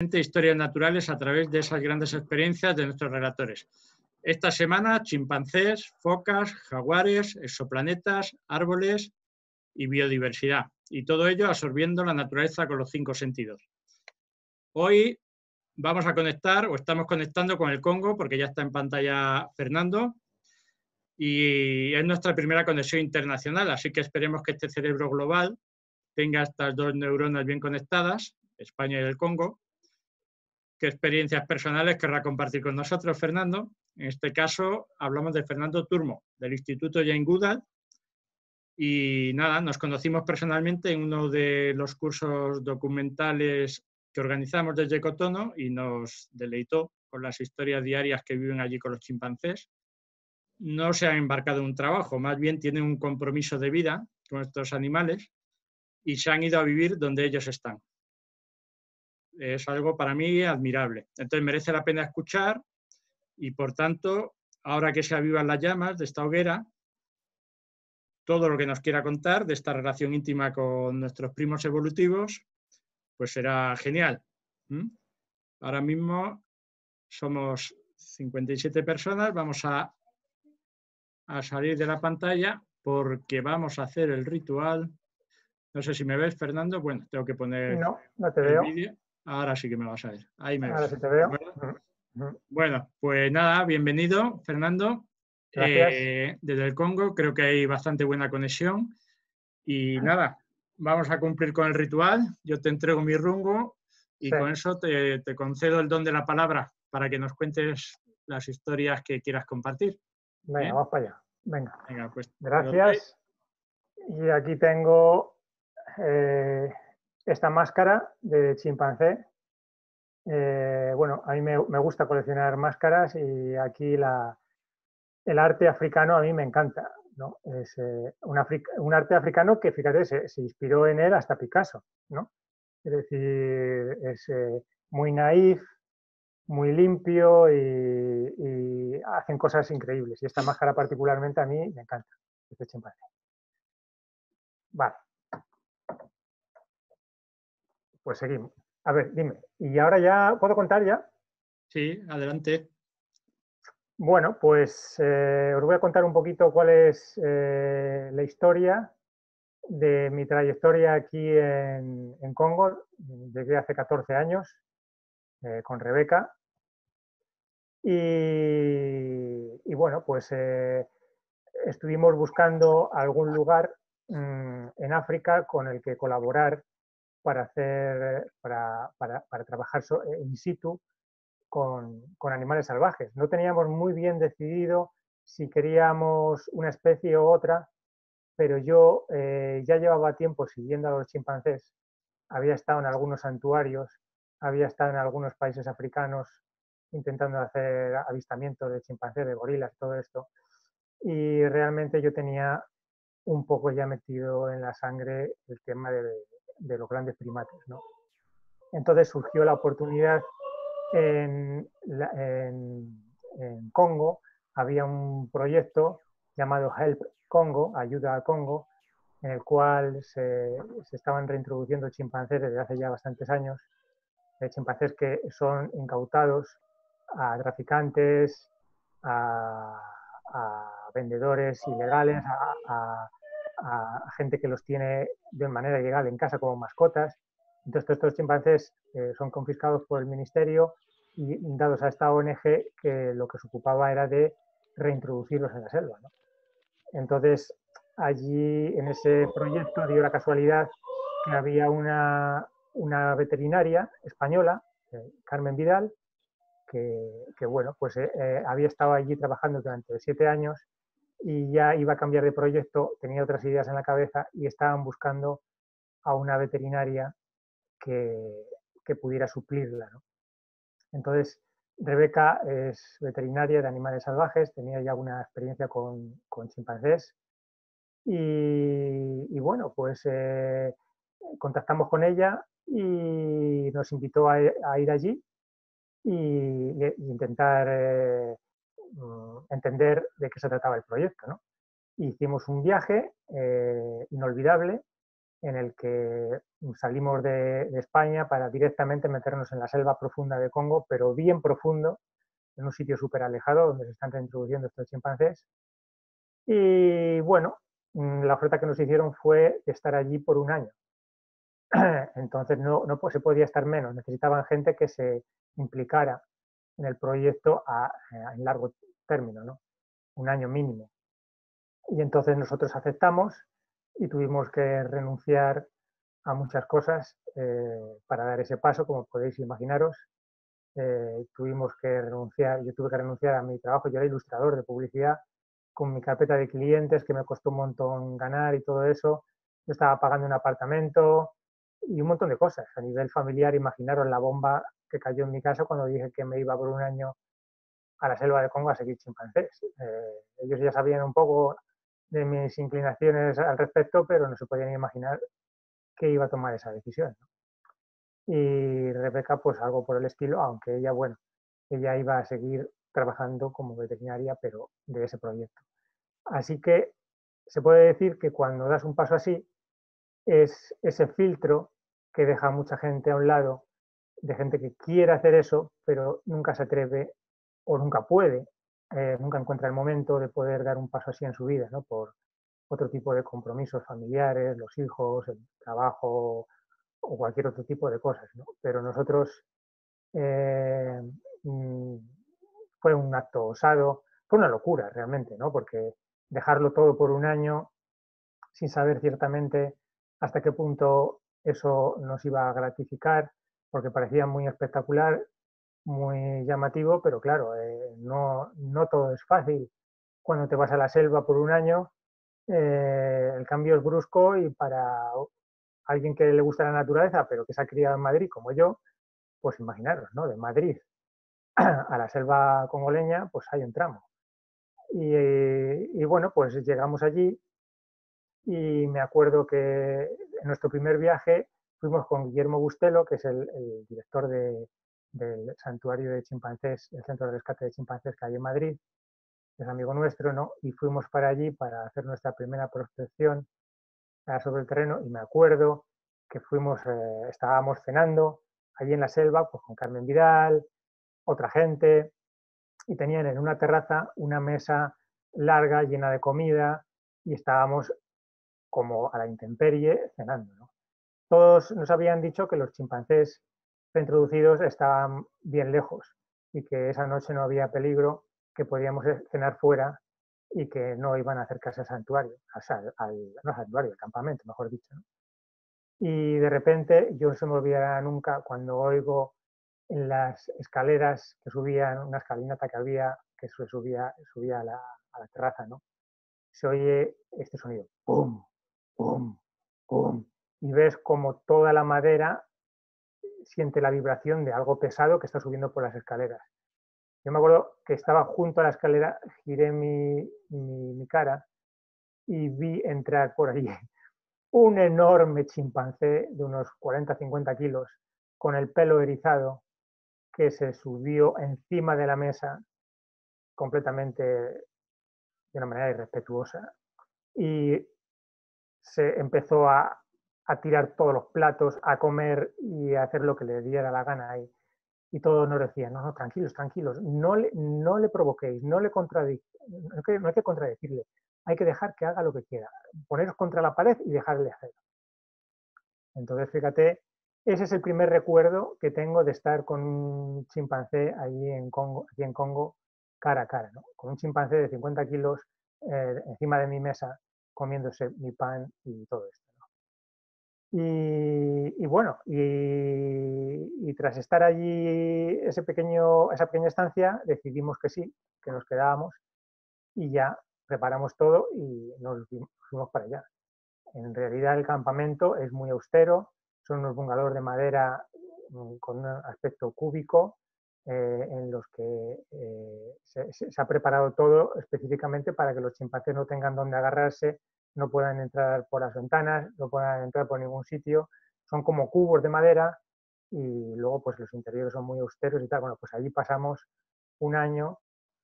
historias naturales a través de esas grandes experiencias de nuestros relatores. Esta semana, chimpancés, focas, jaguares, exoplanetas, árboles y biodiversidad. Y todo ello absorbiendo la naturaleza con los cinco sentidos. Hoy vamos a conectar o estamos conectando con el Congo porque ya está en pantalla Fernando y es nuestra primera conexión internacional, así que esperemos que este cerebro global tenga estas dos neuronas bien conectadas, España y el Congo. ¿Qué experiencias personales querrá compartir con nosotros, Fernando? En este caso, hablamos de Fernando Turmo, del Instituto Jane Goodall. Y nada, nos conocimos personalmente en uno de los cursos documentales que organizamos desde Cotono y nos deleitó con las historias diarias que viven allí con los chimpancés. No se han embarcado en un trabajo, más bien tienen un compromiso de vida con estos animales y se han ido a vivir donde ellos están. Es algo para mí admirable. Entonces merece la pena escuchar y por tanto, ahora que se avivan las llamas de esta hoguera, todo lo que nos quiera contar de esta relación íntima con nuestros primos evolutivos, pues será genial. Ahora mismo somos 57 personas, vamos a, a salir de la pantalla porque vamos a hacer el ritual. No sé si me ves, Fernando. Bueno, tengo que poner. No, no te veo. Ahora sí que me vas a ver. Ahí me Ahora sí te veo. Bueno, pues nada, bienvenido, Fernando. Eh, desde el Congo, creo que hay bastante buena conexión. Y nada, vamos a cumplir con el ritual. Yo te entrego mi rungo y con eso te, concedo el don de la palabra para que nos cuentes las historias que quieras compartir. Venga, vamos para allá. Venga. Venga pues, Gracias. Y aquí tengo eh, esta máscara de chimpancé eh, bueno, a mí me, gusta coleccionar máscaras y aquí el arte africano a mí me encanta. Es eh, un, arte africano que, fíjate, se, inspiró en él hasta Picasso. Es decir, es eh, muy naif, muy limpio y, hacen cosas increíbles. Y esta máscara particularmente a mí me encanta, este chimpancé. Vale. Pues seguimos. A ver, dime. ¿Y ahora ya puedo contar ya? Sí, adelante. Bueno, pues eh, os voy a contar un poquito cuál es eh, la historia de mi trayectoria aquí en, Congo. Llegué hace 14 años eh, con Rebeca. Y, bueno, pues estuvimos buscando algún lugar mm, en África con el que colaborar para, hacer, para, para, para trabajar eh, in situ con, con, animales salvajes. No teníamos muy bien decidido si queríamos una especie u otra, pero yo eh, ya llevaba tiempo siguiendo a los chimpancés, había estado en algunos santuarios, había estado en algunos países africanos intentando hacer avistamientos de chimpancés, de gorilas, todo esto, y realmente yo tenía un poco ya metido en la sangre el tema de, de los grandes primates. ¿no? Entonces surgió la oportunidad en, Congo, había un proyecto llamado Help Congo, Ayuda a Congo, en el cual se, estaban reintroduciendo chimpancés desde hace ya bastantes años, eh, chimpancés que son incautados a traficantes, a, vendedores ilegales, a, gente que los tiene de manera ilegal en casa como mascotas. Entonces, estos chimpancés eh, son confiscados por el ministerio y dados a esta ONG que lo que se ocupaba era de reintroducirlos en la selva. Entonces, allí en ese proyecto dio la casualidad que había una, veterinaria española, eh, Carmen Vidal, que, bueno, pues eh, había estado allí trabajando durante siete años y ya iba a cambiar de proyecto, tenía otras ideas en la cabeza y estaban buscando a una veterinaria que, que pudiera suplirla. Entonces, Rebeca es veterinaria de animales salvajes, tenía ya una experiencia con, con chimpancés y, bueno, pues eh, contactamos con ella y nos invitó a, ir allí e intentar eh, entender de qué se trataba el proyecto. Hicimos un viaje eh, inolvidable en el que salimos de, España para directamente meternos en la selva profunda de Congo, pero bien profundo, en un sitio súper alejado donde se están reintroduciendo estos chimpancés. Y bueno, mm, la oferta que nos hicieron fue estar allí por un año. Entonces no, no se podía estar menos, necesitaban gente que se implicara en el proyecto a, en largo término, ¿no? un año mínimo. Y entonces nosotros aceptamos y tuvimos que renunciar a muchas cosas eh, para dar ese paso, como podéis imaginaros. Eh, tuvimos que renunciar, yo tuve que renunciar a mi trabajo, yo era ilustrador de publicidad, con mi carpeta de clientes que me costó un montón ganar y todo eso. Yo estaba pagando un apartamento y un montón de cosas. A nivel familiar, imaginaros la bomba que cayó en mi casa cuando dije que me iba por un año a la selva de Congo a seguir chimpancés. Eh, ellos ya sabían un poco de mis inclinaciones al respecto, pero no se podían imaginar que iba a tomar esa decisión. Y Rebeca, pues algo por el estilo, aunque ella, bueno, ella iba a seguir trabajando como veterinaria, pero de ese proyecto. Así que se puede decir que cuando das un paso así, es ese filtro que deja mucha gente a un lado, de gente que quiere hacer eso, pero nunca se atreve o nunca puede eh, nunca encuentra el momento de poder dar un paso así en su vida, ¿no? Por otro tipo de compromisos familiares, los hijos, el trabajo o cualquier otro tipo de cosas. Pero nosotros eh, mm, fue un acto osado, fue una locura realmente, ¿no? Porque dejarlo todo por un año sin saber ciertamente hasta qué punto eso nos iba a gratificar, porque parecía muy espectacular muy llamativo, pero claro, eh, no, no, todo es fácil. Cuando te vas a la selva por un año, eh, el cambio es brusco y para alguien que le gusta la naturaleza, pero que se ha criado en Madrid como yo, pues imaginaros, ¿no? De Madrid a la selva congoleña, pues hay un tramo. Y, bueno, pues llegamos allí y me acuerdo que en nuestro primer viaje fuimos con Guillermo Bustelo, que es el director de, del santuario de chimpancés, el centro de rescate de chimpancés que hay en Madrid, es amigo nuestro, ¿no? Y fuimos para allí para hacer nuestra primera prospección sobre el terreno y me acuerdo que fuimos, eh, estábamos cenando allí en la selva pues con Carmen Vidal, otra gente, y tenían en una terraza una mesa larga llena de comida y estábamos como a la intemperie cenando. ¿no? Todos nos habían dicho que los chimpancés introducidos estaban bien lejos y que esa noche no había peligro, que podíamos e, cenar fuera y que no iban a acercarse al santuario, al, no al santuario, al campamento, mejor dicho. Y de repente, yo no se me olvidará nunca cuando oigo en las escaleras que subían, una escalinata que había, que subía, subía a la, a la terraza, ¿no? Se oye este sonido, ¡pum! ¡Pum! ¡pum! Y ves como toda la madera siente la vibración de algo pesado que está subiendo por las escaleras. Yo me acuerdo que estaba junto a la escalera, giré mi, mi, cara y vi entrar por allí un enorme chimpancé de unos 40-50 kilos con el pelo erizado que se subió encima de la mesa completamente de una manera irrespetuosa y se empezó a, a tirar todos los platos, a comer y a hacer lo que le diera la gana. Y, y todos nos decían, no, no, tranquilos, tranquilos, no le, no le provoquéis, no le contradic no, hay que, contradecirle, hay que dejar que haga lo que quiera, poneros contra la pared y dejarle hacerlo. Entonces, fíjate, ese es el primer recuerdo que tengo de estar con un chimpancé allí en Congo, aquí en Congo cara a cara, con un chimpancé de 50 kilos eh, encima de mi mesa comiéndose mi pan y todo esto. Y, bueno, y, tras estar allí ese pequeño, esa pequeña estancia, decidimos que sí, que nos quedábamos y ya preparamos todo y nos fuimos para allá. En realidad el campamento es muy austero, son unos bungalows de madera mm, con un aspecto cúbico eh, en los que eh, se, ha preparado todo específicamente para que los chimpancés no tengan donde agarrarse no puedan entrar por las ventanas, no puedan entrar por ningún sitio. Son como cubos de madera y luego pues los interiores son muy austeros y tal. Bueno, pues allí pasamos un año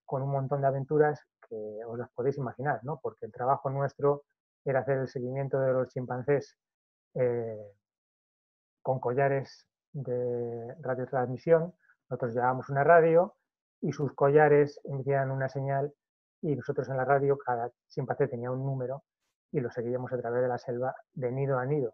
con un montón de aventuras que os las podéis imaginar, ¿no? Porque el trabajo nuestro era hacer el seguimiento de los chimpancés con collares de radiotransmisión. Nosotros llevábamos una radio y sus collares emitían una señal y nosotros en la radio, cada chimpancé tenía un número y lo seguíamos a través de la selva de nido a nido.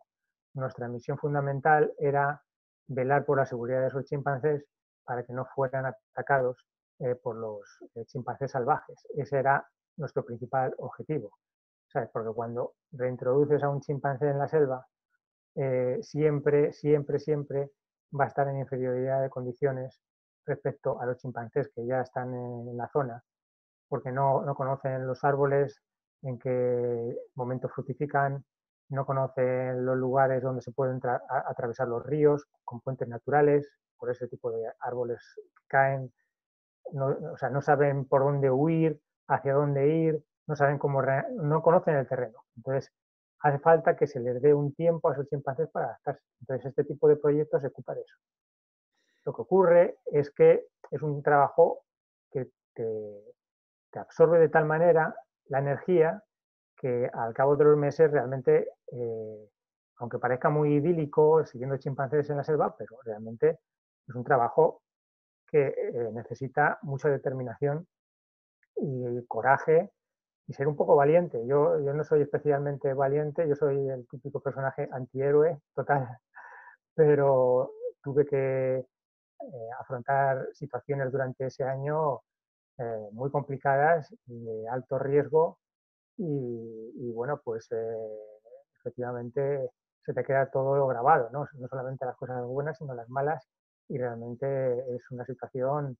Nuestra misión fundamental era velar por la seguridad de esos chimpancés para que no fueran atacados eh, por los eh, chimpancés salvajes. Ese era nuestro principal objetivo. ¿Sabes? Porque cuando reintroduces a un chimpancé en la selva, eh, siempre, siempre, siempre va a estar en inferioridad de condiciones respecto a los chimpancés que ya están en la zona, porque no, no conocen los árboles, en qué momento fructifican, no conocen los lugares donde se pueden atravesar los ríos con puentes naturales, por ese tipo de árboles caen, no, o sea, no saben por dónde huir, hacia dónde ir, no saben cómo, no conocen el terreno. Entonces, hace falta que se les dé un tiempo a esos chimpancés para adaptarse. Entonces, este tipo de proyectos se ocupa de eso. Lo que ocurre es que es un trabajo que te, absorbe de tal manera la energía que al cabo de los meses realmente, eh, aunque parezca muy idílico, siguiendo chimpancés en la selva, pero realmente es un trabajo que eh, necesita mucha determinación y coraje y ser un poco valiente. Yo, yo no soy especialmente valiente, yo soy el típico personaje antihéroe total, pero tuve que afrontar situaciones durante ese año eh, muy complicadas y de alto riesgo y, bueno, pues eh, efectivamente se te queda todo grabado, ¿no? no solamente las cosas buenas, sino las malas y realmente es una situación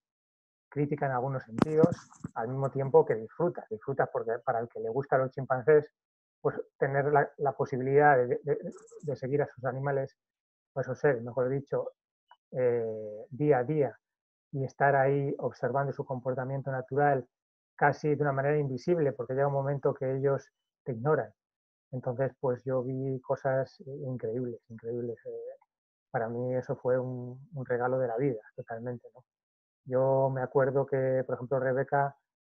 crítica en algunos sentidos, al mismo tiempo que disfrutas, disfrutas porque para el que le gustan los chimpancés, pues tener la, posibilidad de, seguir a sus animales, pues o ser, mejor dicho, eh, día a día y estar ahí observando su comportamiento natural casi de una manera invisible, porque llega un momento que ellos te ignoran. Entonces, pues yo vi cosas increíbles, increíbles. Eh, para mí eso fue un, regalo de la vida, totalmente. Yo me acuerdo que, por ejemplo, Rebeca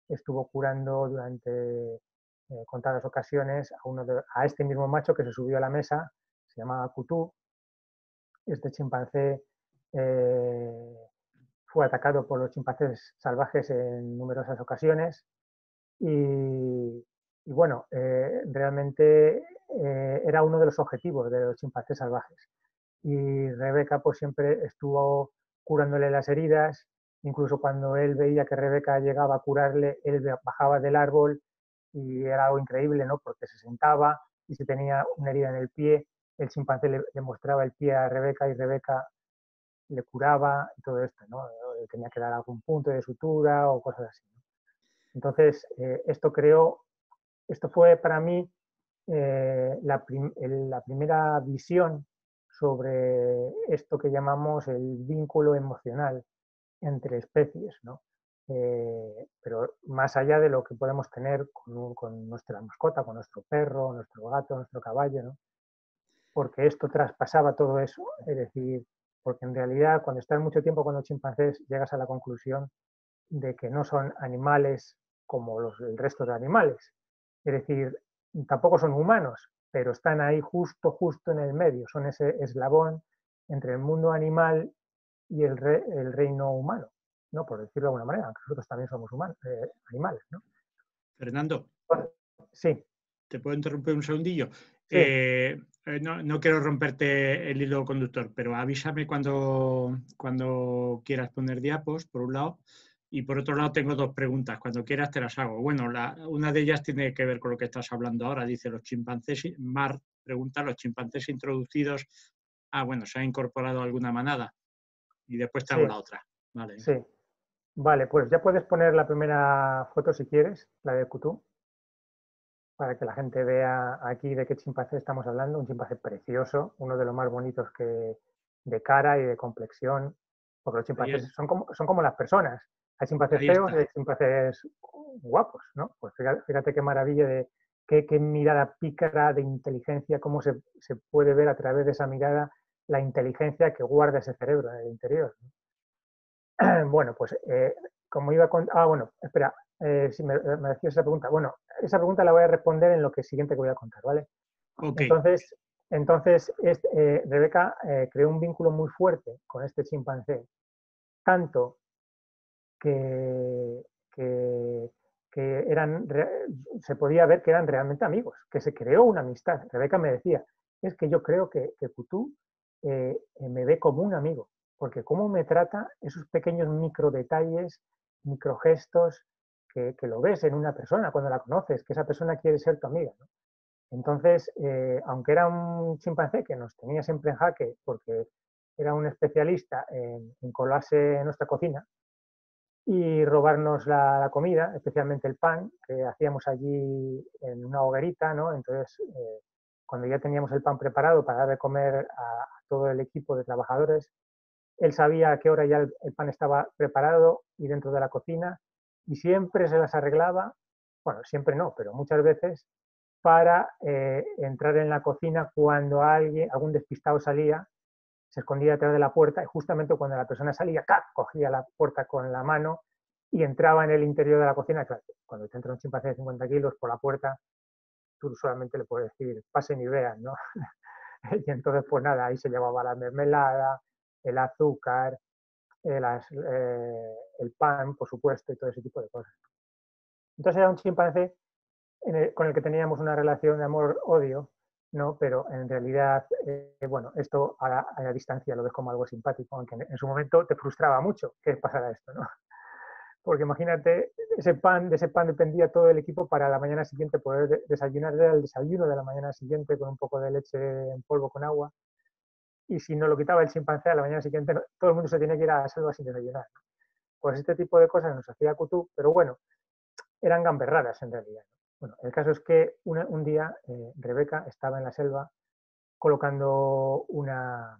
estuvo curando durante eh, contadas ocasiones a, uno a este mismo macho que se subió a la mesa, se llamaba Kutú. Este chimpancé eh, fue atacado por los chimpancés salvajes en numerosas ocasiones y, bueno, eh, realmente eh, era uno de los objetivos de los chimpancés salvajes. Y Rebeca pues siempre estuvo curándole las heridas, incluso cuando él veía que Rebeca llegaba a curarle, él bajaba del árbol y era algo increíble, ¿no? Porque se sentaba y si tenía una herida en el pie, el chimpancé le mostraba el pie a Rebeca y Rebeca le curaba todo esto, ¿no? Tenía que dar algún punto de sutura o cosas así. Entonces, eh, esto creo, esto fue para mí eh, la, primera visión sobre esto que llamamos el vínculo emocional entre especies, ¿no? Eh, pero más allá de lo que podemos tener con, con, nuestra mascota, con nuestro perro, nuestro gato, nuestro caballo, ¿no? porque esto traspasaba todo eso, es decir, porque en realidad cuando estás mucho tiempo con los chimpancés llegas a la conclusión de que no son animales como los, el resto de animales. Es decir, tampoco son humanos, pero están ahí justo, justo en el medio, son ese eslabón entre el mundo animal y el, el reino humano, ¿no? por decirlo de alguna manera, aunque nosotros también somos humanos, eh, animales. ¿no? Fernando. Sí. ¿Te puedo interrumpir un segundillo? Eh, eh, no, quiero romperte el hilo conductor, pero avísame cuando, cuando quieras poner diapos, por un lado. Y por otro lado, tengo dos preguntas. Cuando quieras te las hago. Bueno, una de ellas tiene que ver con lo que estás hablando ahora. Dice, los chimpancés, Mar pregunta, los chimpancés introducidos. Ah, bueno, se ha incorporado alguna manada. Y después te hago la otra. Vale. Sí. Vale, pues ya puedes poner la primera foto si quieres, la de Kutú para que la gente vea aquí de qué chimpancé estamos hablando. Un chimpancé precioso, uno de los más bonitos que de cara y de complexión. Porque los chimpancés son como, son como las personas. Hay chimpancés feos y hay chimpancés guapos, ¿no? Pues fíjate, qué maravilla de qué, mirada pícara de inteligencia, cómo se, puede ver a través de esa mirada la inteligencia que guarda ese cerebro en el interior. Bueno, pues eh, como iba con... Ah, bueno, espera, eh, si me, me decías esa pregunta. Bueno, esa pregunta la voy a responder en lo que siguiente que voy a contar, ¿vale? Entonces, Entonces, eh, Rebeca eh, creó un vínculo muy fuerte con este chimpancé, tanto que, que, eran, se podía ver que eran realmente amigos, que se creó una amistad. Rebeca me decía, es que yo creo que, que Kutú eh, me ve como un amigo, porque cómo me trata esos pequeños micro detalles, micro que, lo ves en una persona cuando la conoces, que esa persona quiere ser tu amiga. Entonces, eh, aunque era un chimpancé que nos tenía siempre en jaque porque era un especialista en, colarse en nuestra cocina y robarnos la, comida, especialmente el pan, que hacíamos allí en una hoguerita, ¿no? Entonces, eh, cuando ya teníamos el pan preparado para dar de comer a, todo el equipo de trabajadores, él sabía a qué hora ya el pan estaba preparado y dentro de la cocina y siempre se las arreglaba, bueno, siempre no, pero muchas veces, para eh, entrar en la cocina cuando alguien, algún despistado salía, se escondía detrás de la puerta y justamente cuando la persona salía, ¡cac! cogía la puerta con la mano y entraba en el interior de la cocina. Claro, cuando te entra un chimpancé de 50 kilos por la puerta, tú solamente le puedes decir, pasen y vean, ¿no? y entonces, pues nada, ahí se llevaba la mermelada, el azúcar, eh, eh, el pan, por supuesto, y todo ese tipo de cosas. Entonces era un chimpancé con el que teníamos una relación de amor-odio, ¿no? pero en realidad, eh, bueno, esto a la, distancia lo ves como algo simpático, aunque en, su momento te frustraba mucho que pasara esto. ¿no? Porque imagínate, ese pan, de ese pan dependía todo el equipo para la mañana siguiente poder desayunar, era el desayuno de la mañana siguiente con un poco de leche en polvo con agua y si no lo quitaba el chimpancé a la mañana siguiente, todo el mundo se tenía que ir a la selva sin desayunar. Pues este tipo de cosas nos hacía Cutú, pero bueno, eran gamberradas en realidad. Bueno, el caso es que un día eh, Rebeca estaba en la selva colocando una,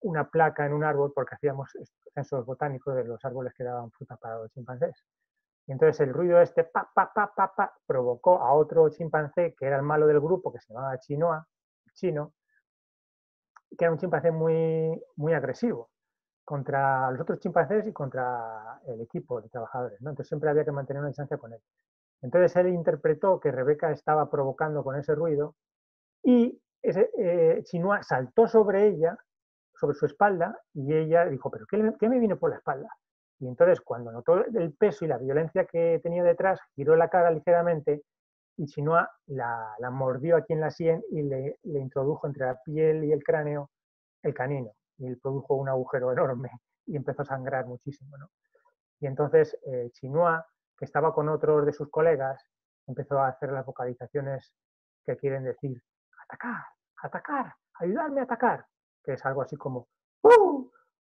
una placa en un árbol porque hacíamos censos botánicos de los árboles que daban fruta para los chimpancés. Y entonces el ruido este pa, pa, pa, pa, pa, provocó a otro chimpancé que era el malo del grupo, que se llamaba Chinoa, chino, que era un chimpancé muy, muy agresivo contra los otros chimpancés y contra el equipo de trabajadores. ¿no? Entonces siempre había que mantener una distancia con él. Entonces él interpretó que Rebeca estaba provocando con ese ruido y ese, eh, saltó sobre ella, sobre su espalda, y ella dijo, ¿pero qué, qué, me vino por la espalda? Y entonces cuando notó el peso y la violencia que tenía detrás, giró la cara ligeramente y Chinoa la, mordió aquí en la sien y le, introdujo entre la piel y el cráneo el canino y le produjo un agujero enorme y empezó a sangrar muchísimo. Y entonces eh, que estaba con otros de sus colegas, empezó a hacer las vocalizaciones que quieren decir atacar, atacar, ayudarme a atacar, que es algo así como ¡Uh!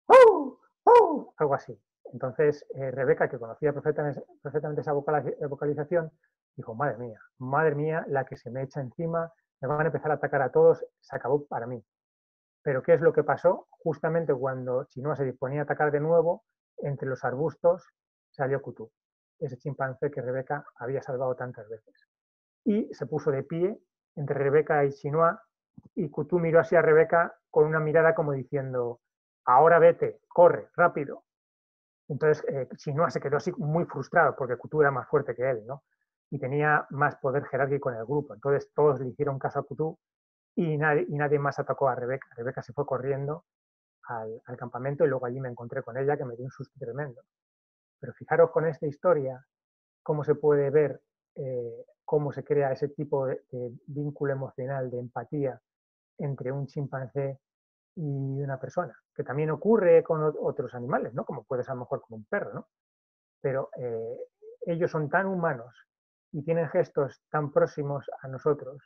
¡Uh! ¡Uh! algo así. Entonces eh, Rebeca, que conocía perfectamente, perfectamente esa vocalización, dijo, madre mía, madre mía, la que se me echa encima, me van a empezar a atacar a todos, se acabó para mí. Pero ¿qué es lo que pasó? Justamente cuando Chinoa se disponía a atacar de nuevo, entre los arbustos salió Kutú, ese chimpancé que Rebeca había salvado tantas veces. Y se puso de pie entre Rebeca y Chinoa, y Kutú miró así a Rebeca con una mirada como diciendo, ahora vete, corre, rápido. Entonces eh, se quedó así muy frustrado porque Kutú era más fuerte que él, ¿no? Y tenía más poder jerárquico en el grupo. Entonces todos le hicieron caso a Kutú y nadie, y nadie más atacó a Rebeca. Rebeca se fue corriendo al, campamento y luego allí me encontré con ella que me dio un susto tremendo. Pero fijaros con esta historia cómo se puede ver eh, cómo se crea ese tipo de, vínculo emocional, de empatía entre un chimpancé y una persona, que también ocurre con otros animales, ¿no? Como puede ser a lo mejor con un perro, ¿no? Pero eh, ellos son tan humanos y tienen gestos tan próximos a nosotros,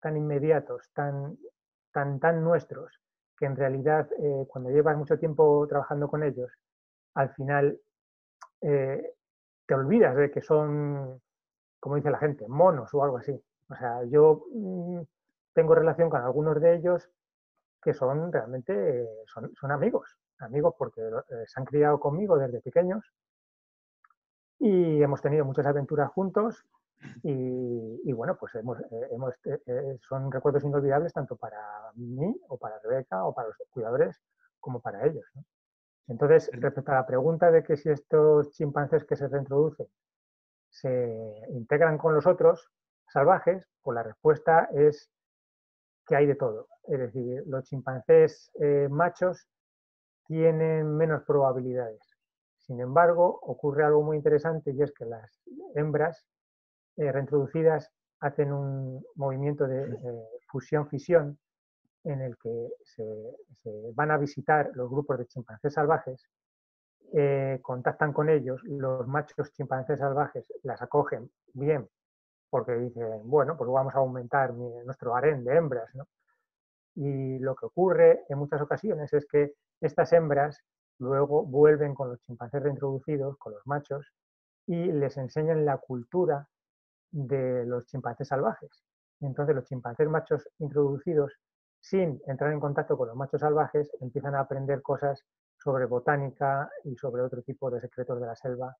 tan inmediatos, tan, tan, tan nuestros, que en realidad eh, cuando llevas mucho tiempo trabajando con ellos, al final eh, te olvidas de que son, como dice la gente, monos o algo así. O sea, yo mm, tengo relación con algunos de ellos que son realmente, son, son amigos, amigos porque eh, se han criado conmigo desde pequeños y hemos tenido muchas aventuras juntos y, bueno, pues hemos, eh, hemos, eh, eh, son recuerdos inolvidables tanto para mí o para Rebeca o para los cuidadores como para ellos. Entonces, respecto a la pregunta de que si estos chimpancés que se reintroducen se integran con los otros salvajes, pues la respuesta es que hay de todo. Es decir, los chimpancés eh, machos tienen menos probabilidades. Sin embargo, ocurre algo muy interesante y es que las hembras eh, reintroducidas hacen un movimiento de fusión-fisión en el que se, van a visitar los grupos de chimpancés salvajes, eh, contactan con ellos, los machos chimpancés salvajes las acogen bien porque dicen, bueno, pues vamos a aumentar nuestro harén de hembras. Y lo que ocurre en muchas ocasiones es que estas hembras luego vuelven con los chimpancés reintroducidos, con los machos, y les enseñan la cultura de los chimpancés salvajes. Entonces los chimpancés machos introducidos, sin entrar en contacto con los machos salvajes, empiezan a aprender cosas sobre botánica y sobre otro tipo de secretos de la selva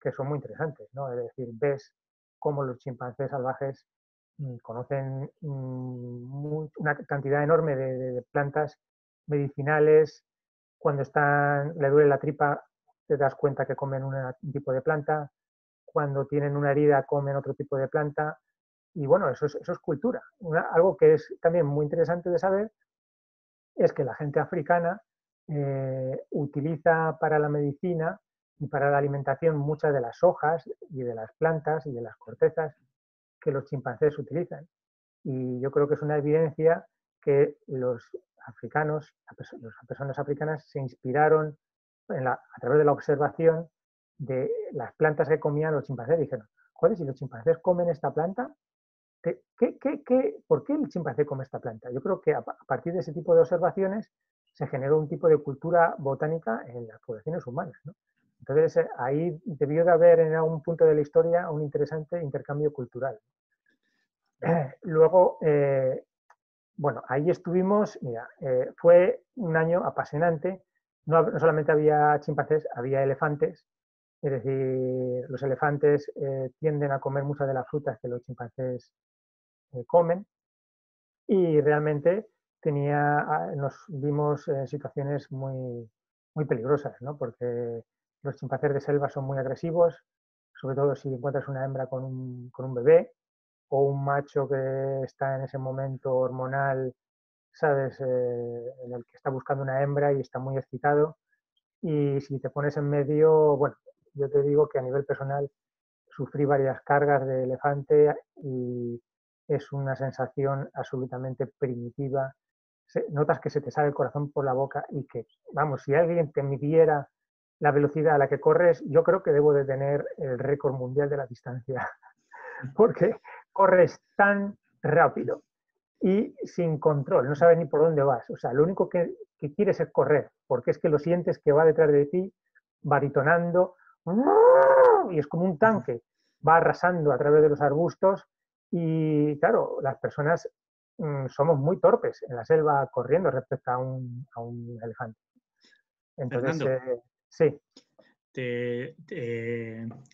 que son muy interesantes. ¿no? Es decir, ves cómo los chimpancés salvajes mm, conocen mm, una cantidad enorme de, plantas medicinales. Cuando están, le duele la tripa, te das cuenta que comen un tipo de planta. Cuando tienen una herida, comen otro tipo de planta. Y bueno, eso es, eso es cultura. algo que es también muy interesante de saber es que la gente africana eh, utiliza para la medicina y para la alimentación muchas de las hojas y de las plantas y de las cortezas que los chimpancés utilizan. Y yo creo que es una evidencia que los africanos, las personas africanas se inspiraron a través de la observación de las plantas que comían los chimpancés. Dijeron, joder, si los chimpancés comen esta planta, ¿qué, qué, por qué el chimpancé come esta planta? Yo creo que a partir de ese tipo de observaciones se generó un tipo de cultura botánica en las poblaciones humanas. Entonces, ahí debió de haber en algún punto de la historia un interesante intercambio cultural. luego, eh, bueno, ahí estuvimos, mira, eh, fue un año apasionante. No, solamente había chimpancés, había elefantes. Es decir, los elefantes tienden a comer muchas de las frutas que los chimpancés comen. Y realmente tenía, nos vimos en situaciones muy, muy peligrosas, ¿no? porque los chimpancés de selva son muy agresivos, sobre todo si encuentras una hembra con un bebé o un macho que está en ese momento hormonal, ¿sabes?, eh, en el que está buscando una hembra y está muy excitado. Y si te pones en medio, bueno, yo te digo que a nivel personal sufrí varias cargas de elefante y es una sensación absolutamente primitiva. Notas que se te sale el corazón por la boca y que, vamos, si alguien te midiera la velocidad a la que corres, yo creo que debo de tener el récord mundial de la distancia, porque corres tan rápido y sin control, no sabes ni por dónde vas. O sea, lo único que, quieres es correr, porque es que lo sientes que va detrás de ti, baritonando, y es como un tanque, va arrasando a través de los arbustos y claro, las personas mm, somos muy torpes en la selva corriendo respecto a un, a un elefante. Entonces, Sí.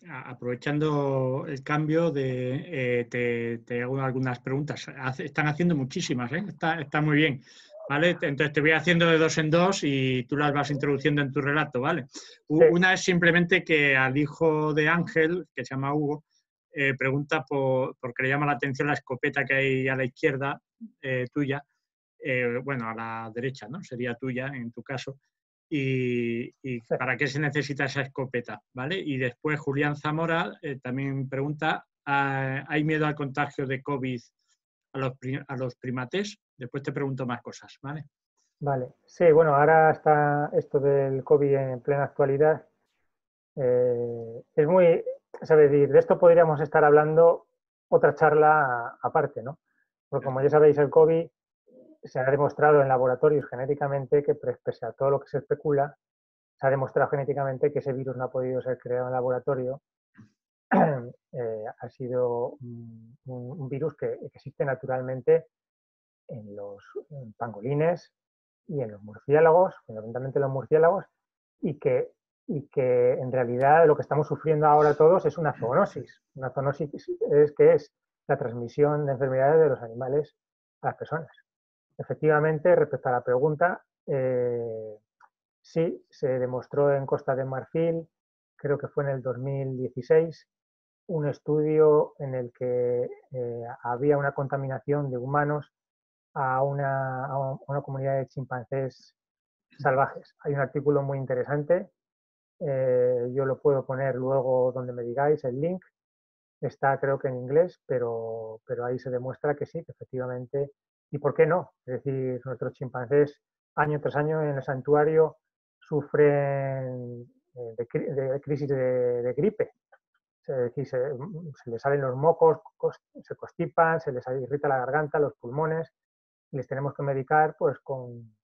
Aprovechando el cambio, de, eh, te, hago algunas preguntas. están haciendo muchísimas, ¿eh? está, muy bien. ¿Vale? Entonces te voy haciendo de dos en dos y tú las vas introduciendo en tu relato, ¿vale? Una es simplemente que al hijo de Ángel, que se llama Hugo, eh, pregunta por, porque le llama la atención la escopeta que hay a la izquierda tuya, bueno, a la derecha, ¿no? Sería tuya en tu caso y, para qué se necesita esa escopeta, ¿vale? Y después Julián Zamora eh, también pregunta, ah, ¿hay miedo al contagio de COVID a los, a los primates? Después te pregunto más cosas, ¿vale? Vale, sí, bueno, ahora está esto del COVID en plena actualidad. Eh, es muy, ¿sabes? De esto podríamos estar hablando otra charla aparte, ¿no? Porque como ya sabéis, el COVID se ha demostrado en laboratorios genéticamente que, pese a todo lo que se especula, se ha demostrado genéticamente que ese virus no ha podido ser creado en laboratorio. Eh, ha sido un, virus que, existe naturalmente en los pangolines y en los murciélagos, fundamentalmente en los murciélagos, y que, y que en realidad lo que estamos sufriendo ahora todos es una zoonosis. Una zoonosis es que es la transmisión de enfermedades de los animales a las personas. Efectivamente, respecto a la pregunta, eh, sí, se demostró en Costa de Marfil, creo que fue en el 2016, un estudio en el que eh, había una contaminación de humanos a una, comunidad de chimpancés salvajes. Hay un artículo muy interesante, eh, yo lo puedo poner luego donde me digáis el link, está creo que en inglés, pero, pero ahí se demuestra que sí, que efectivamente, y por qué no, es decir, nuestros chimpancés año tras año en el santuario sufren eh, de, crisis de, gripe, es decir, se, se, les salen los mocos, se constipan, se les irrita la garganta, los pulmones, les tenemos que medicar pues con,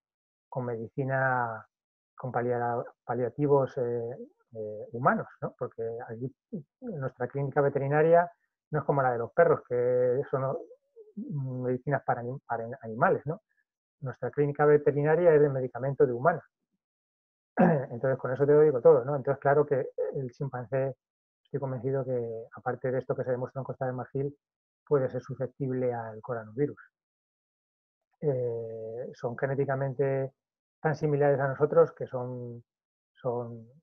medicina, con paliativos eh, eh, humanos, ¿no? porque allí nuestra clínica veterinaria no es como la de los perros, que son medicinas para, animales. ¿no? Nuestra clínica veterinaria es de medicamento de humana. Entonces, con eso te lo digo todo. ¿no? Entonces, claro que el chimpancé, estoy convencido que, aparte de esto que se demuestra en Costa de Marfil, puede ser susceptible al coronavirus. Eh, son genéticamente tan similares a nosotros que son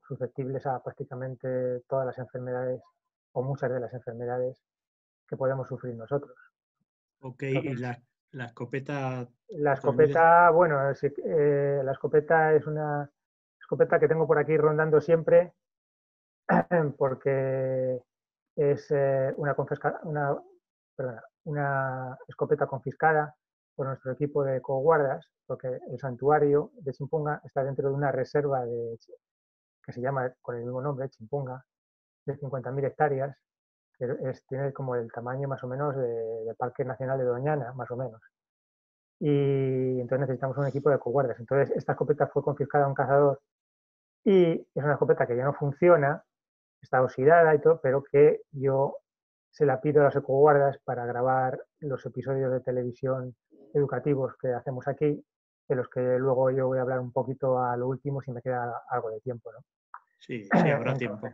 susceptibles a prácticamente todas las enfermedades o muchas de las enfermedades que podemos sufrir nosotros. Ok, ¿y la, escopeta? La escopeta, bueno, eh, la escopeta es una escopeta que tengo por aquí rondando siempre porque es eh, una, una, una escopeta confiscada por nuestro equipo de coguardas, porque el santuario de Chimpunga está dentro de una reserva de, que se llama con el mismo nombre, Chimpunga, de 50.000 hectáreas, es, tiene como el tamaño más o menos del Parque Nacional de Doñana, más o menos. Y entonces necesitamos un equipo de coguardas. Entonces, esta escopeta fue confiscada a un cazador y es una escopeta que ya no funciona, está oxidada y todo, pero que yo se la pido a los ecoguardas para grabar los episodios de televisión educativos que hacemos aquí, de los que luego yo voy a hablar un poquito a lo último si me queda algo de tiempo, ¿no? Sí, sí, habrá tiempo.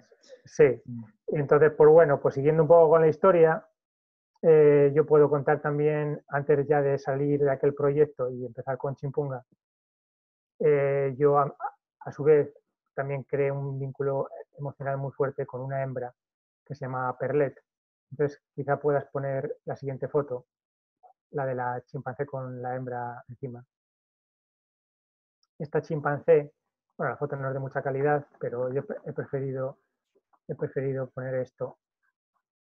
Sí. Mm. Entonces, pues bueno, pues siguiendo un poco con la historia, eh, yo puedo contar también, antes ya de salir de aquel proyecto y empezar con Chimpunga, eh, yo a, a, su vez también creé un vínculo emocional muy fuerte con una hembra que se llama Perlet. Entonces, quizá puedas poner la siguiente foto la de la chimpancé con la hembra encima. Esta chimpancé, bueno, la foto no es de mucha calidad, pero yo he preferido, he preferido poner esto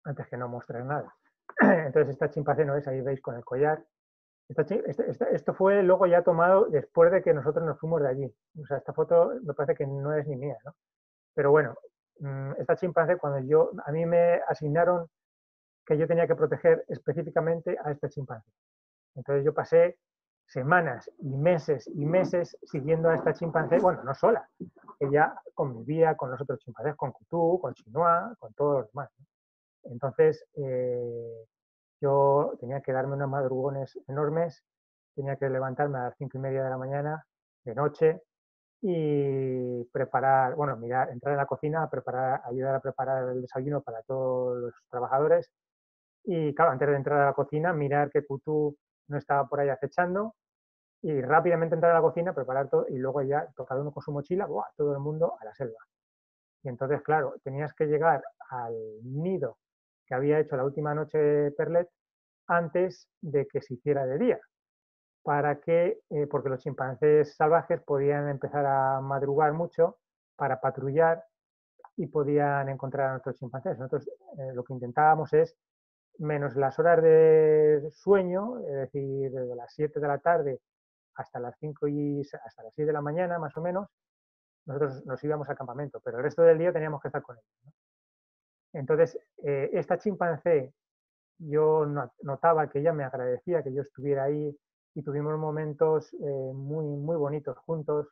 antes que no mostrar nada. Entonces esta chimpancé no es, ahí veis con el collar. Este, esto fue luego ya tomado después de que nosotros nos fuimos de allí. O sea, esta foto me parece que no es ni mía, ¿no? Pero bueno, mm, esta chimpancé cuando yo, a mí me asignaron que yo tenía que proteger específicamente a este chimpancé. Entonces yo pasé semanas y meses y meses siguiendo a esta chimpancé, bueno, no sola, ella convivía con los otros chimpancés, con Cutú, con Chinois, con todos los demás. Entonces eh, yo tenía que darme unos madrugones enormes, tenía que levantarme a las cinco y media de la mañana, de noche, y preparar, bueno, mirar, entrar en la cocina, preparar, ayudar a preparar el desayuno para todos los trabajadores y claro, antes de entrar a la cocina, mirar que Cutú no estaba por ahí acechando y rápidamente entrar a la cocina, preparar todo y luego ya cada uno con su mochila, ¡buah! todo el mundo a la selva. Y entonces, claro, tenías que llegar al nido que había hecho la última noche Perlet antes de que se hiciera de día, para que, eh, porque los chimpancés salvajes podían empezar a madrugar mucho para patrullar y podían encontrar a nuestros chimpancés. Nosotros eh, lo que intentábamos es menos las horas de sueño, es decir, desde las 7 de la tarde hasta las 5 y hasta las 6 de la mañana, más o menos, nosotros nos íbamos al campamento, pero el resto del día teníamos que estar con ellos. Entonces, eh, esta chimpancé, yo notaba que ella me agradecía que yo estuviera ahí y tuvimos momentos eh, muy, muy bonitos juntos,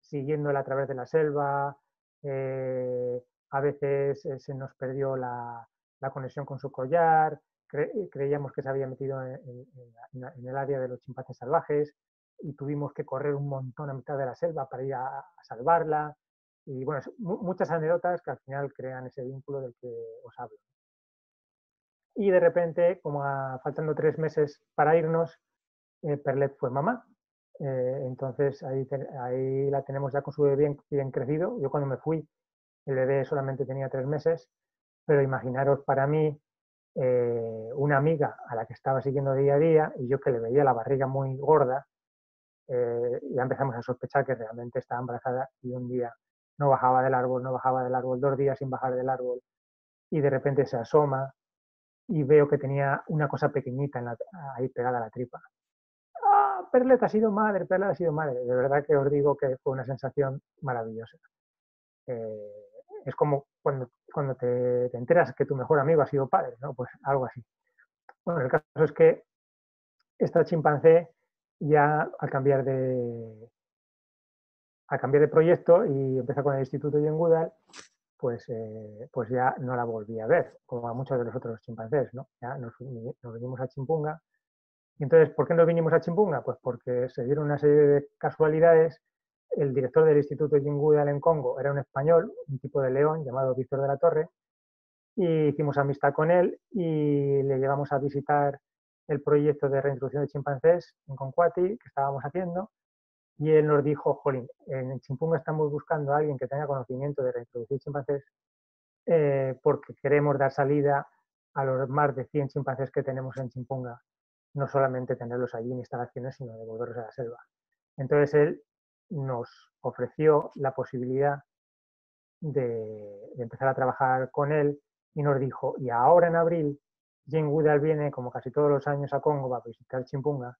siguiéndola a través de la selva. Eh, a veces se nos perdió la, la conexión con su collar, creíamos que se había metido en, el área de los chimpancés salvajes y tuvimos que correr un montón a mitad de la selva para ir a, salvarla. Y bueno, muchas anécdotas que al final crean ese vínculo del que os hablo. Y de repente, como faltando tres meses para irnos, eh, Perlet fue mamá. Eh, entonces ahí, ahí la tenemos ya con su bebé bien, bien crecido. Yo cuando me fui, el bebé solamente tenía tres meses pero imaginaros para mí eh, una amiga a la que estaba siguiendo día a día y yo que le veía la barriga muy gorda, eh, ya empezamos a sospechar que realmente estaba embarazada y un día no bajaba del árbol, no bajaba del árbol, dos días sin bajar del árbol y de repente se asoma y veo que tenía una cosa pequeñita ahí pegada a la tripa. ¡Ah! Perlet ha sido madre, Perlet ha sido madre. De verdad que os digo que fue una sensación maravillosa. Eh, es como cuando, cuando te, te, enteras que tu mejor amigo ha sido padre, ¿no? Pues algo así. Bueno, el caso es que esta chimpancé ya al cambiar de, al cambiar de proyecto y empezar con el Instituto Yengudal, pues, eh, pues ya no la volví a ver, como a muchos de los otros chimpancés, ¿no? Ya nos, nos vinimos a Chimpunga. Y entonces, ¿por qué nos vinimos a Chimpunga? Pues porque se dieron una serie de casualidades. El director del Instituto Yengudal en Congo era un español, un tipo de león llamado Víctor de la Torre, y hicimos amistad con él y le llevamos a visitar el proyecto de reintroducción de chimpancés en Concuati que estábamos haciendo y él nos dijo, jolín, en Chimpunga estamos buscando a alguien que tenga conocimiento de reintroducir chimpancés eh, porque queremos dar salida a los más de 100 chimpancés que tenemos en Chimpunga, no solamente tenerlos allí en instalaciones, sino devolverlos a la selva. Entonces él nos ofreció la posibilidad de, empezar a trabajar con él y nos dijo, y ahora en abril Jane Woodall viene, como casi todos los años, a Congo a visitar Chimpunga.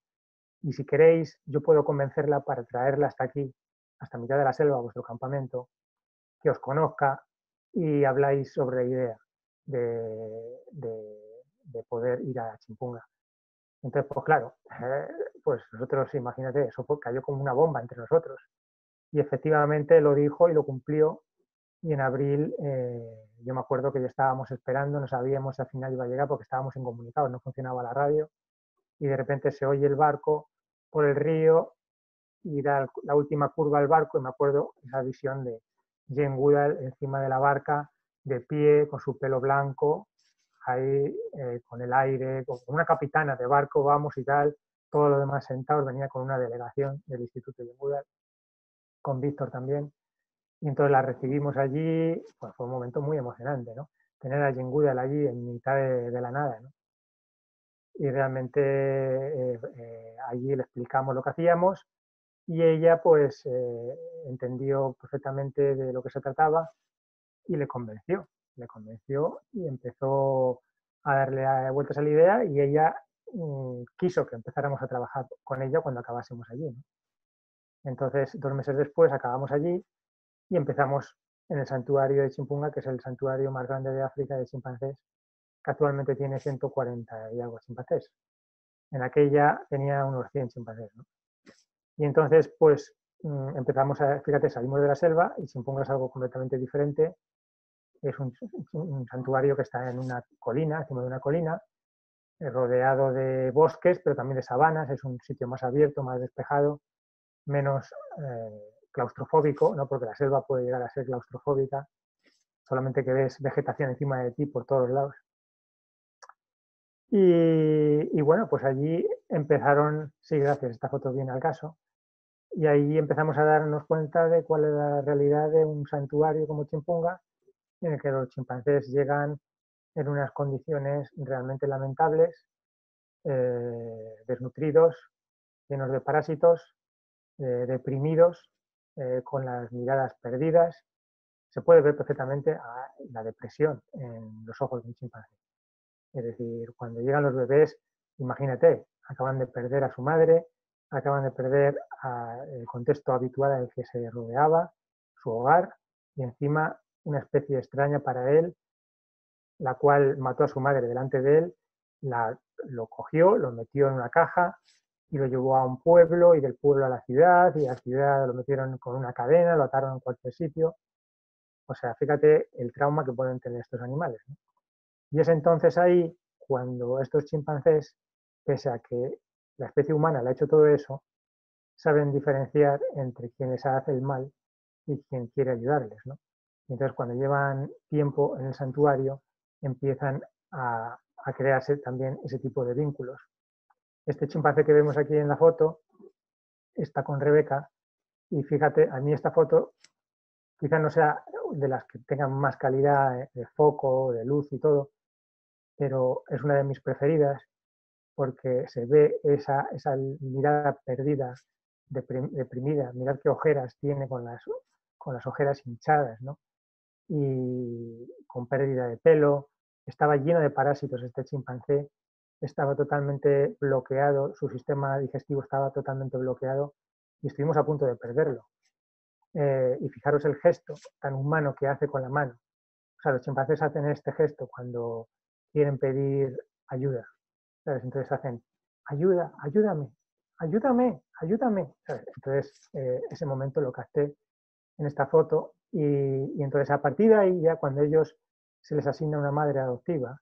Y si queréis, yo puedo convencerla para traerla hasta aquí, hasta mitad de la selva, a vuestro campamento, que os conozca y habláis sobre la idea de, de, poder ir a Chimpunga. Entonces, pues claro, pues nosotros, imagínate, eso cayó como una bomba entre nosotros. Y efectivamente lo dijo y lo cumplió. Y en abril eh, yo me acuerdo que ya estábamos esperando, no sabíamos si al final iba a llegar porque estábamos incomunicados, no funcionaba la radio. Y de repente se oye el barco por el río y da la última curva al barco. Y me acuerdo esa visión de Jane Goodall encima de la barca, de pie, con su pelo blanco, ahí eh, con el aire, con una capitana de barco, vamos y tal, todo lo demás sentados, venía con una delegación del Instituto Jane Goodall, con Víctor también y entonces la recibimos allí, pues fue un momento muy emocionante, ¿no? Tener a Jane allí en mitad de, la nada, ¿no? Y realmente eh, eh, allí le explicamos lo que hacíamos y ella pues eh, entendió perfectamente de lo que se trataba y le convenció, le convenció y empezó a darle vueltas a la idea y ella mm, quiso que empezáramos a trabajar con ella cuando acabásemos allí. ¿no? Entonces, dos meses después acabamos allí y empezamos en el santuario de Chimpunga, que es el santuario más grande de África de chimpancés, que actualmente tiene 140 y algo chimpancés. En aquella tenía unos 100 chimpancés. Y entonces, pues mm, empezamos a, fíjate, salimos de la selva y Chimpunga es algo completamente diferente. Es un, santuario que está en una colina, encima de una colina, rodeado de bosques, pero también de sabanas. Es un sitio más abierto, más despejado, menos eh, claustrofóbico, ¿no? porque la selva puede llegar a ser claustrofóbica, solamente que ves vegetación encima de ti por todos lados. Y, bueno, pues allí empezaron, sí, gracias, esta foto viene al caso, y ahí empezamos a darnos cuenta de cuál es la realidad de un santuario como Chimpunga, en el que los chimpancés llegan en unas condiciones realmente lamentables, eh, desnutridos, llenos de parásitos, eh, deprimidos, eh, con las miradas perdidas, se puede ver perfectamente la depresión en los ojos de un chimpancé. Es decir, cuando llegan los bebés, imagínate, acaban de perder a su madre, acaban de perder el contexto habitual en que se rodeaba, su hogar, y encima una especie extraña para él, la cual mató a su madre delante de él, la, lo cogió, lo metió en una caja, y lo llevó a un pueblo y del pueblo a la ciudad y de la ciudad lo metieron con una cadena, lo ataron en cualquier sitio. O sea, fíjate el trauma que pueden tener estos animales. Y es entonces ahí cuando estos chimpancés, pese a que la especie humana le ha hecho todo eso, saben diferenciar entre quienes hace el mal y quien quiere ayudarles. ¿no? Entonces cuando llevan tiempo en el santuario empiezan a, a crearse también ese tipo de vínculos este chimpancé que vemos aquí en la foto está con Rebeca y fíjate, a mí esta foto quizás no sea de las que tengan más calidad de foco, de luz y todo, pero es una de mis preferidas porque se ve esa, esa mirada perdida, deprimida, mirar qué ojeras tiene con las, con las ojeras hinchadas, ¿no? Y con pérdida de pelo, estaba lleno de parásitos este chimpancé, estaba totalmente bloqueado, su sistema digestivo estaba totalmente bloqueado y estuvimos a punto de perderlo. Eh, y fijaros el gesto tan humano que hace con la mano. O sea, los chimpancés hacen este gesto cuando quieren pedir ayuda. Entonces hacen, ayuda, ayúdame, ayúdame, ayúdame. Entonces, eh, ese momento lo capté en esta foto y, entonces a partir de ahí ya cuando ellos se les asigna una madre adoptiva,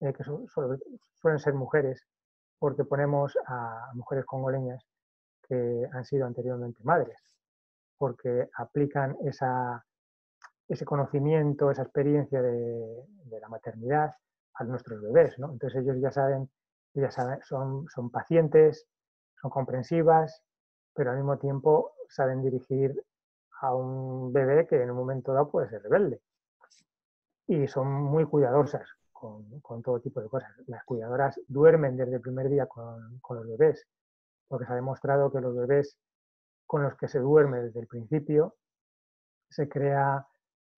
eh, que suelen ser mujeres, porque ponemos a mujeres congoleñas que han sido anteriormente madres, porque aplican ese conocimiento, esa experiencia de, la maternidad a nuestros bebés. Entonces ellos ya saben, ya saben son, son pacientes, son comprensivas, pero al mismo tiempo saben dirigir a un bebé que en un momento dado puede ser rebelde. Y son muy cuidadosas con, todo tipo de cosas. Las cuidadoras duermen desde el primer día con, con los bebés, porque se ha demostrado que los bebés con los que se duerme desde el principio se crea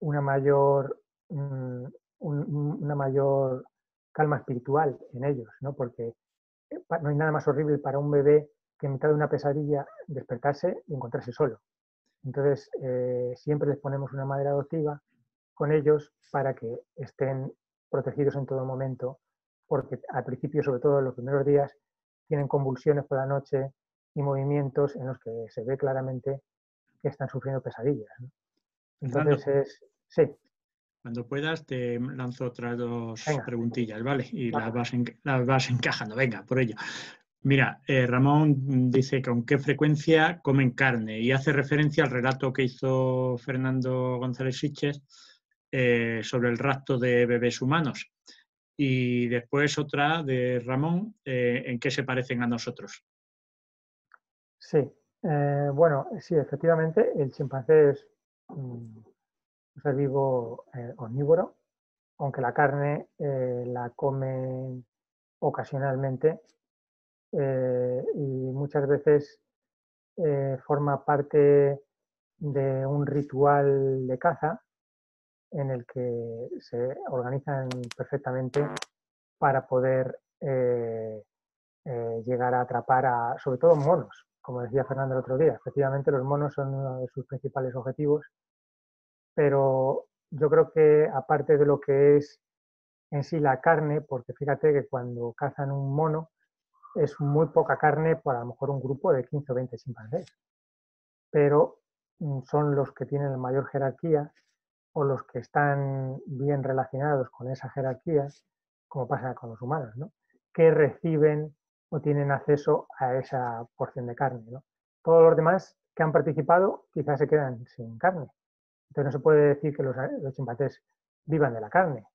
una mayor, mm, una mayor calma espiritual en ellos, ¿no? porque eh, no hay nada más horrible para un bebé que en mitad de una pesadilla despertarse y encontrarse solo. Entonces, eh, siempre les ponemos una madre adoptiva con ellos para que estén protegidos en todo momento, porque al principio, sobre todo en los primeros días, tienen convulsiones por la noche y movimientos en los que se ve claramente que están sufriendo pesadillas. Entonces, sí. Cuando puedas, te lanzo otras dos preguntillas, ¿vale? Y Las, vas las vas encajando. Venga, por ello. Mira, eh, Ramón dice con qué frecuencia comen carne y hace referencia al relato que hizo Fernando González Siches eh, sobre el rapto de bebés humanos. Y después otra de Ramón, eh, ¿en qué se parecen a nosotros? Sí, bueno, sí, efectivamente, el chimpancé es un ser vivo omnívoro, aunque la carne la come ocasionalmente eh, y muchas veces eh, forma parte de un ritual de caza en el que se organizan perfectamente para poder eh, llegar a atrapar a, sobre todo monos, como decía Fernando el otro día. Efectivamente, los monos son uno de sus principales objetivos, pero yo creo que aparte de lo que es en sí la carne, porque fíjate que cuando cazan un mono, es muy poca carne para a lo mejor un grupo de 15 o 20 chimpancés, pero mm, son los que tienen la mayor jerarquía o los que están bien relacionados con esa jerarquía, como pasa con los humanos, ¿no? que reciben o tienen acceso a esa porción de carne. Todos los demás que han participado quizás se quedan sin carne. Entonces no se puede decir que los, los chimpancés vivan de la carne,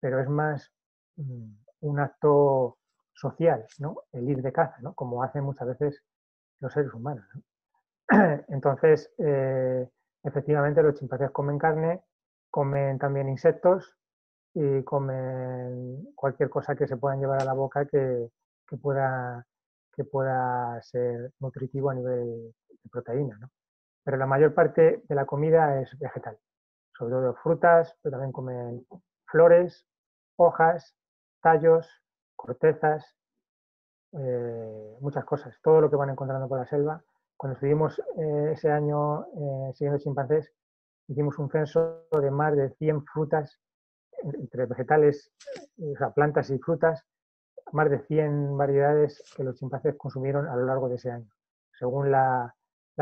pero es más mm, un acto social, ¿no? el ir de caza, ¿no? como hacen muchas veces los seres humanos. Entonces, eh, efectivamente, los chimpancés comen carne, comen también insectos y comen cualquier cosa que se puedan llevar a la boca que, pueda, que pueda ser nutritivo a nivel de proteína. ¿no? Pero la mayor parte de la comida es vegetal, sobre todo frutas, pero también comen flores, hojas, tallos, cortezas, eh, muchas cosas, todo lo que van encontrando por la selva. Cuando estuvimos eh, ese año eh, siguiendo chimpancés, hicimos un censo de más de 100 frutas, entre vegetales, o sea, plantas y frutas, más de 100 variedades que los chimpancés consumieron a lo largo de ese año. Según las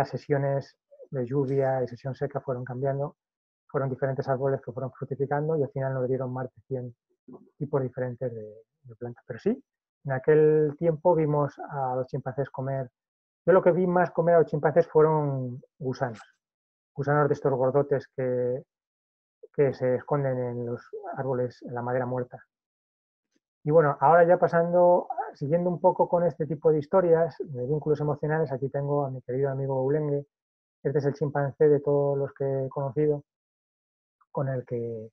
sesiones de lluvia y sesión seca fueron cambiando, fueron diferentes árboles que fueron fructificando y al final nos dieron más de 100 tipos diferentes de, de plantas. Pero sí, en aquel tiempo vimos a los chimpancés comer. Yo lo que vi más comer a los chimpancés fueron gusanos. Gusanos de estos gordotes que, que se esconden en los árboles, en la madera muerta. Y bueno, ahora ya pasando, siguiendo un poco con este tipo de historias, de vínculos emocionales, aquí tengo a mi querido amigo Ulengue. Este es el chimpancé de todos los que he conocido, con el que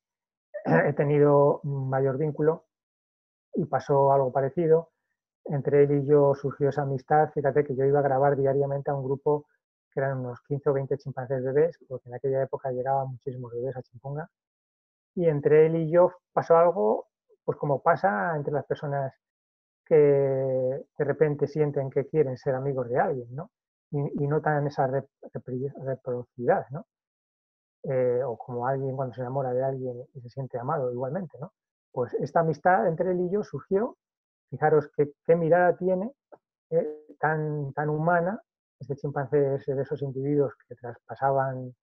he tenido mayor vínculo y pasó algo parecido. Entre él y yo surgió esa amistad. Fíjate que yo iba a grabar diariamente a un grupo que eran unos 15 o 20 chimpancés bebés, porque en aquella época llegaban muchísimos bebés a Chimponga. Y entre él y yo pasó algo, pues como pasa entre las personas que de repente sienten que quieren ser amigos de alguien, ¿no? Y, y notan esa reciprocidad, ¿no? Eh, o como alguien cuando se enamora de alguien y se siente amado igualmente, ¿no? Pues esta amistad entre él y yo surgió, fijaros qué mirada tiene, eh, tan, tan humana, este chimpancé es de esos individuos que traspasaban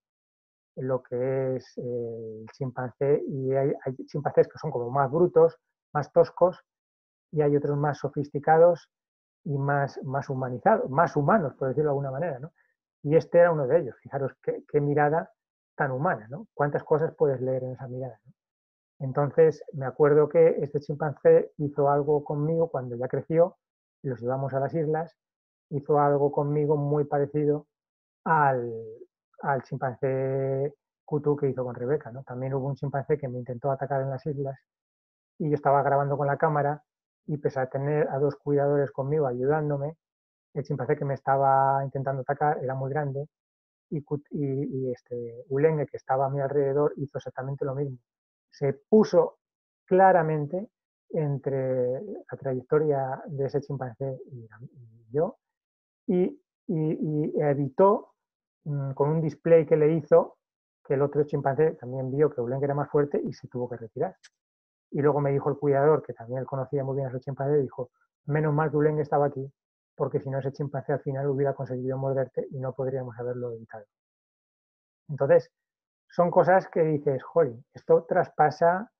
lo que es el chimpancé y hay, chimpancés que son como más brutos, más toscos y hay otros más sofisticados y más, más humanizados, más humanos, por decirlo de alguna manera. ¿no? Y este era uno de ellos. Fijaros qué, mirada tan humana, ¿no? ¿Cuántas cosas puedes leer en esa mirada? Entonces, me acuerdo que este chimpancé hizo algo conmigo cuando ya creció, los llevamos a las islas, hizo algo conmigo muy parecido al, al chimpancé Kutu que hizo con Rebeca. ¿no? También hubo un chimpancé que me intentó atacar en las islas y yo estaba grabando con la cámara y pese a tener a dos cuidadores conmigo ayudándome, el chimpancé que me estaba intentando atacar era muy grande y, y, este Ulengue, que estaba a mi alrededor, hizo exactamente lo mismo. Se puso claramente entre la trayectoria de ese chimpancé y, yo y, evitó mm, con un display que le hizo que el otro chimpancé también vio que Ulengue era más fuerte y se tuvo que retirar. Y luego me dijo el cuidador, que también conocía muy bien a ese chimpancé, dijo, menos mal que estaba aquí, porque si no ese chimpancé al final hubiera conseguido morderte y no podríamos haberlo evitado. Entonces, son cosas que dices, joder, esto traspasa,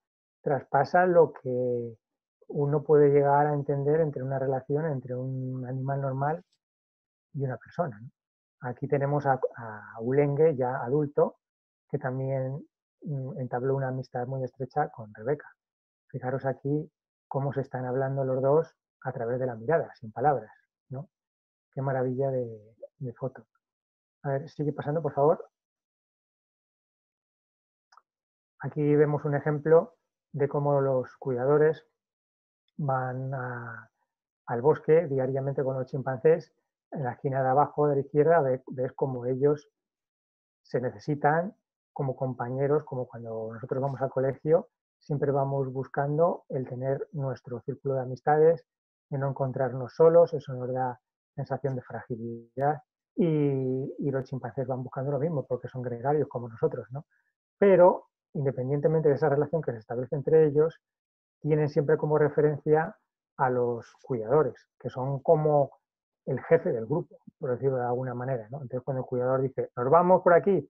traspasa lo que uno puede llegar a entender entre una relación entre un animal normal y una persona. Aquí tenemos a, a Ulengue, ya adulto, que también mm, entabló una amistad muy estrecha con Rebeca. Fijaros aquí cómo se están hablando los dos a través de la mirada, sin palabras. ¿no? Qué maravilla de, foto. A ver, sigue pasando, por favor. Aquí vemos un ejemplo de cómo los cuidadores van al bosque diariamente con los chimpancés. En la esquina de abajo de la izquierda ves, cómo ellos se necesitan como compañeros, como cuando nosotros vamos al colegio, siempre vamos buscando el tener nuestro círculo de amistades, de no encontrarnos solos, eso nos da sensación de fragilidad y, los chimpancés van buscando lo mismo porque son gregarios como nosotros, ¿no? Pero independientemente de esa relación que se establece entre ellos, tienen siempre como referencia a los cuidadores, que son como el jefe del grupo, por decirlo de alguna manera. Entonces, cuando el cuidador dice, nos vamos por aquí,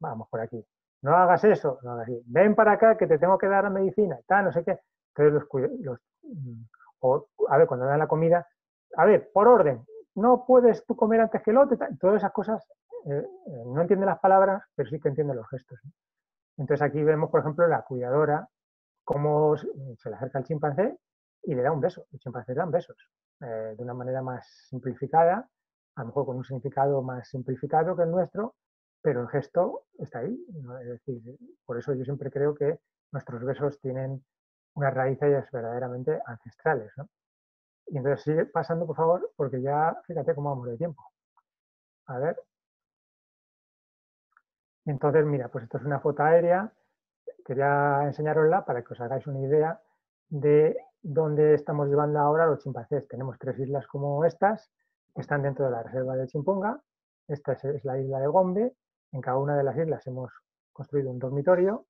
vamos por aquí. No hagas eso, no hagas así. Ven para acá que te tengo que dar la medicina, tal, no sé qué. Entonces, los, los mm, o, a ver, cuando dan la comida, a ver, por orden, no puedes tú comer antes que el otro, todas esas cosas, eh, eh, no entiende las palabras, pero sí que entiende los gestos. Entonces aquí vemos, por ejemplo, la cuidadora, cómo se le acerca al chimpancé y le da un beso. Los chimpancés dan besos eh, de una manera más simplificada, a lo mejor con un significado más simplificado que el nuestro, pero el gesto está ahí. Es decir, por eso yo siempre creo que nuestros besos tienen unas raíces verdaderamente ancestrales. ¿no? Y entonces sigue pasando, por favor, porque ya fíjate cómo vamos de tiempo. A ver. Entonces, mira, pues esto es una foto aérea. Quería enseñarosla para que os hagáis una idea de dónde estamos llevando ahora los chimpancés. Tenemos tres islas como estas, que están dentro de la reserva de Chimponga. Esta es la isla de Gombe. En cada una de las islas hemos construido un dormitorio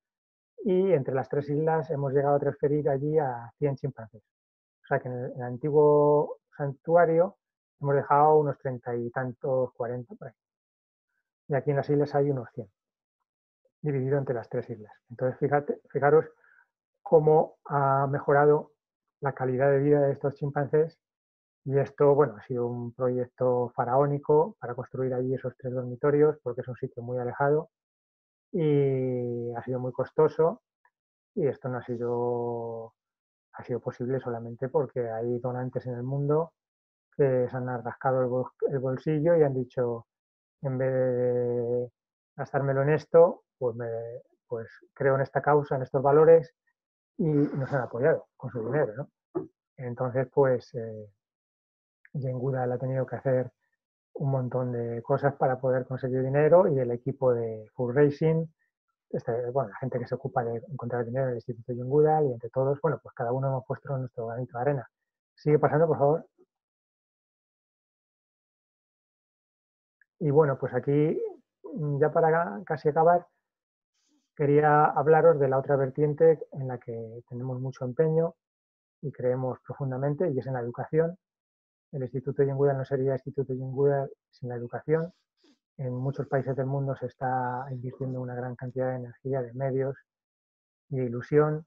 y entre las tres islas hemos llegado a transferir allí a 100 chimpancés. O sea que en el, antiguo santuario hemos dejado unos treinta y tantos, cuarenta por ahí. Y aquí en las islas hay unos 100, dividido entre las tres islas. Entonces, fíjate, fijaros cómo ha mejorado la calidad de vida de estos chimpancés. Y esto, bueno, ha sido un proyecto faraónico para construir allí esos tres dormitorios porque es un sitio muy alejado y ha sido muy costoso y esto no ha sido, ha sido posible solamente porque hay donantes en el mundo que se han rascado el, bolsillo y han dicho, en vez de gastármelo en esto, pues, me, pues creo en esta causa, en estos valores y nos han apoyado con su dinero. ¿no? Entonces, pues, eh, ha tenido que hacer un montón de cosas para poder conseguir dinero y el equipo de Full Racing, este, bueno, la gente que se ocupa de encontrar dinero en el Instituto Goodall y entre todos, bueno, pues cada uno hemos puesto nuestro granito de arena. Sigue pasando, por favor. Y bueno, pues aquí, ya para casi acabar, quería hablaros de la otra vertiente en la que tenemos mucho empeño y creemos profundamente, y es en la educación. El Instituto Goodall no sería Instituto Goodall sin la educación. En muchos países del mundo se está invirtiendo una gran cantidad de energía, de medios y de ilusión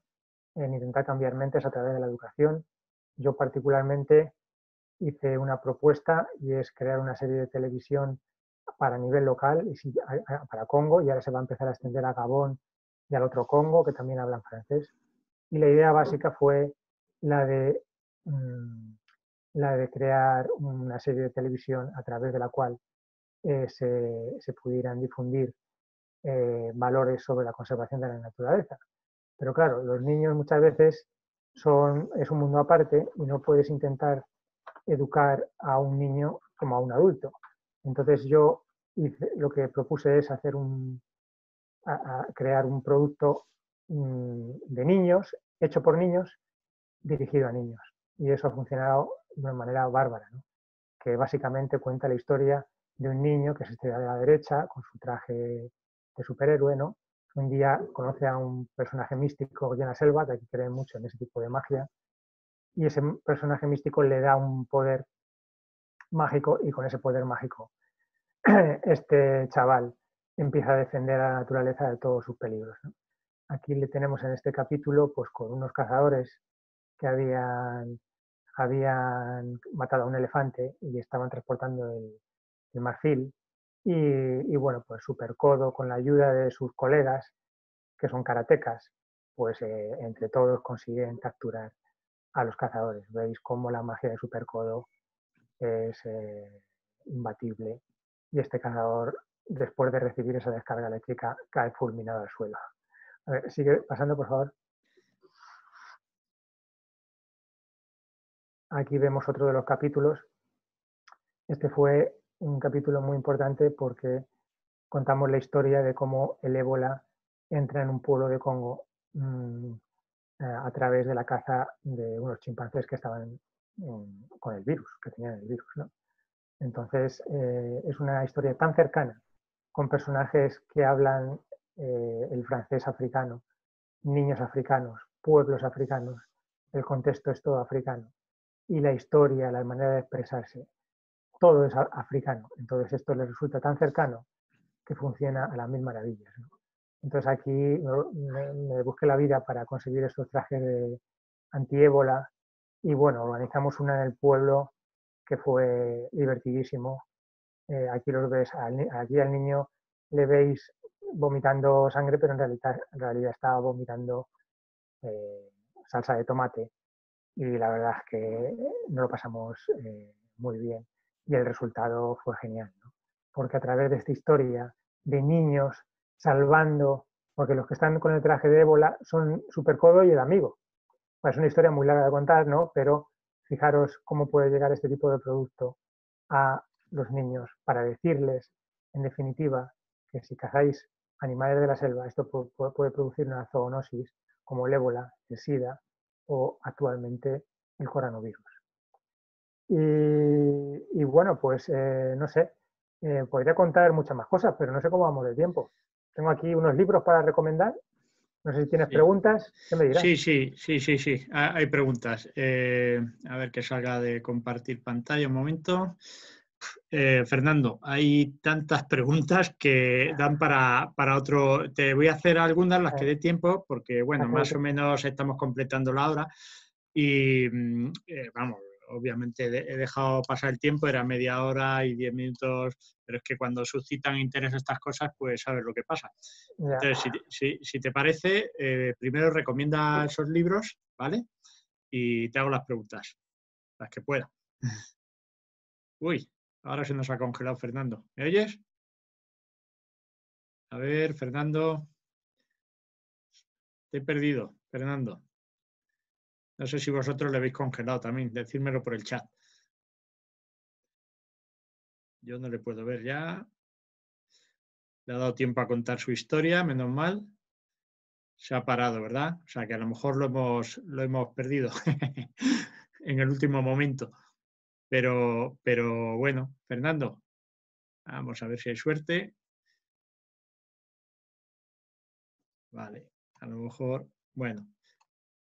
en intentar cambiar mentes a través de la educación. Yo particularmente hice una propuesta y es crear una serie de televisión para nivel local, para Congo, y ahora se va a empezar a extender a Gabón y al otro Congo, que también hablan francés. Y la idea básica fue la de, mm, la de crear una serie de televisión a través de la cual eh, se, pudieran difundir eh, valores sobre la conservación de la naturaleza. Pero claro, los niños muchas veces son, es un mundo aparte y no puedes intentar educar a un niño como a un adulto. Entonces yo lo que propuse es hacer un, crear un producto mm, de niños, hecho por niños, dirigido a niños. Y eso ha funcionado de una manera bárbara, que básicamente cuenta la historia de un niño que se estudia de la derecha con su traje de superhéroe, ¿no? Un día conoce a un personaje místico en la selva, que aquí creen mucho en ese tipo de magia, y ese personaje místico le da un poder mágico y con ese poder mágico este chaval empieza a defender a la naturaleza de todos sus peligros. Aquí le tenemos en este capítulo pues con unos cazadores que habían, habían matado a un elefante y estaban transportando el, marfil y, bueno, pues Supercodo con la ayuda de sus colegas que son karatecas, pues eh, entre todos consiguen capturar a los cazadores. Veis cómo la magia de Supercodo es eh, imbatible y este cazador, después de recibir esa descarga eléctrica, cae fulminado al suelo. A ver, sigue pasando, por favor. Aquí vemos otro de los capítulos. Este fue un capítulo muy importante porque contamos la historia de cómo el ébola entra en un pueblo de Congo mm, eh, a través de la caza de unos chimpancés que estaban con el virus, que tenían el virus. Entonces, eh, es una historia tan cercana, con personajes que hablan eh, el francés africano, niños africanos, pueblos africanos, el contexto es todo africano, y la historia, la manera de expresarse, todo es africano. Entonces, esto les resulta tan cercano que funciona a las mil maravillas. Entonces, aquí me, busqué la vida para conseguir estos trajes de antiébola y bueno, organizamos una en el pueblo que fue divertidísimo. Eh, aquí los ves, aquí al niño le veis vomitando sangre, pero en realidad, en realidad estaba vomitando eh, salsa de tomate. Y la verdad es que no lo pasamos eh, muy bien. Y el resultado fue genial, porque a través de esta historia de niños salvando, porque los que están con el traje de ébola son Supercodo y el amigo. es una historia muy larga de contar, ¿no? pero Fijaros cómo puede llegar este tipo de producto a los niños para decirles, en definitiva, que si cazáis animales de la selva, esto puede producir una zoonosis como el ébola, el SIDA o actualmente el coronavirus. Y, bueno, pues eh, no sé, eh, podría contar muchas más cosas, pero no sé cómo vamos de tiempo. Tengo aquí unos libros para recomendar no sé si tienes preguntas. ¿Qué me dirás? Sí, sí, sí, sí, sí. Hay preguntas. Eh, a ver que salga de compartir pantalla un momento. Eh, Fernando, hay tantas preguntas que dan para, otro. Te voy a hacer algunas, las que dé tiempo, porque bueno, más o menos estamos completando la hora. Y mm, eh, vamos, obviamente he dejado pasar el tiempo, era media hora y diez minutos, pero es que cuando suscitan interés estas cosas, pues sabes lo que pasa. Entonces, si, te parece, eh, primero recomienda esos libros, ¿vale? Y te hago las preguntas, las que pueda. Uy, ahora se nos ha congelado Fernando. ¿Me oyes? A ver, Fernando. Te he perdido, Fernando. No sé si vosotros le habéis congelado también, decírmelo por el chat. Yo no le puedo ver ya. Le ha dado tiempo a contar su historia, menos mal. Se ha parado, ¿verdad? O sea que a lo mejor lo hemos, lo hemos perdido en el último momento. Pero, pero bueno, Fernando, vamos a ver si hay suerte. Vale, a lo mejor, bueno,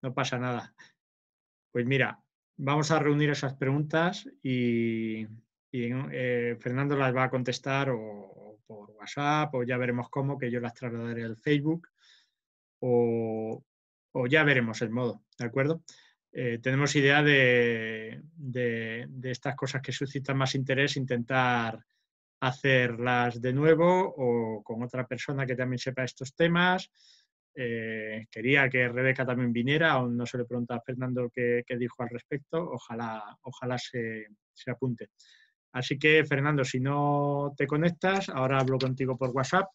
no pasa nada. Pues mira, vamos a reunir esas preguntas y, eh, Fernando las va a contestar o, por WhatsApp o ya veremos cómo, que yo las trasladaré al Facebook o, ya veremos el modo, ¿de acuerdo? Eh, tenemos idea de, estas cosas que suscitan más interés, intentar hacerlas de nuevo o con otra persona que también sepa estos temas eh, quería que Rebeca también viniera, aún no se le pregunta a Fernando qué, dijo al respecto, ojalá, ojalá se, apunte. Así que, Fernando, si no te conectas, ahora hablo contigo por WhatsApp.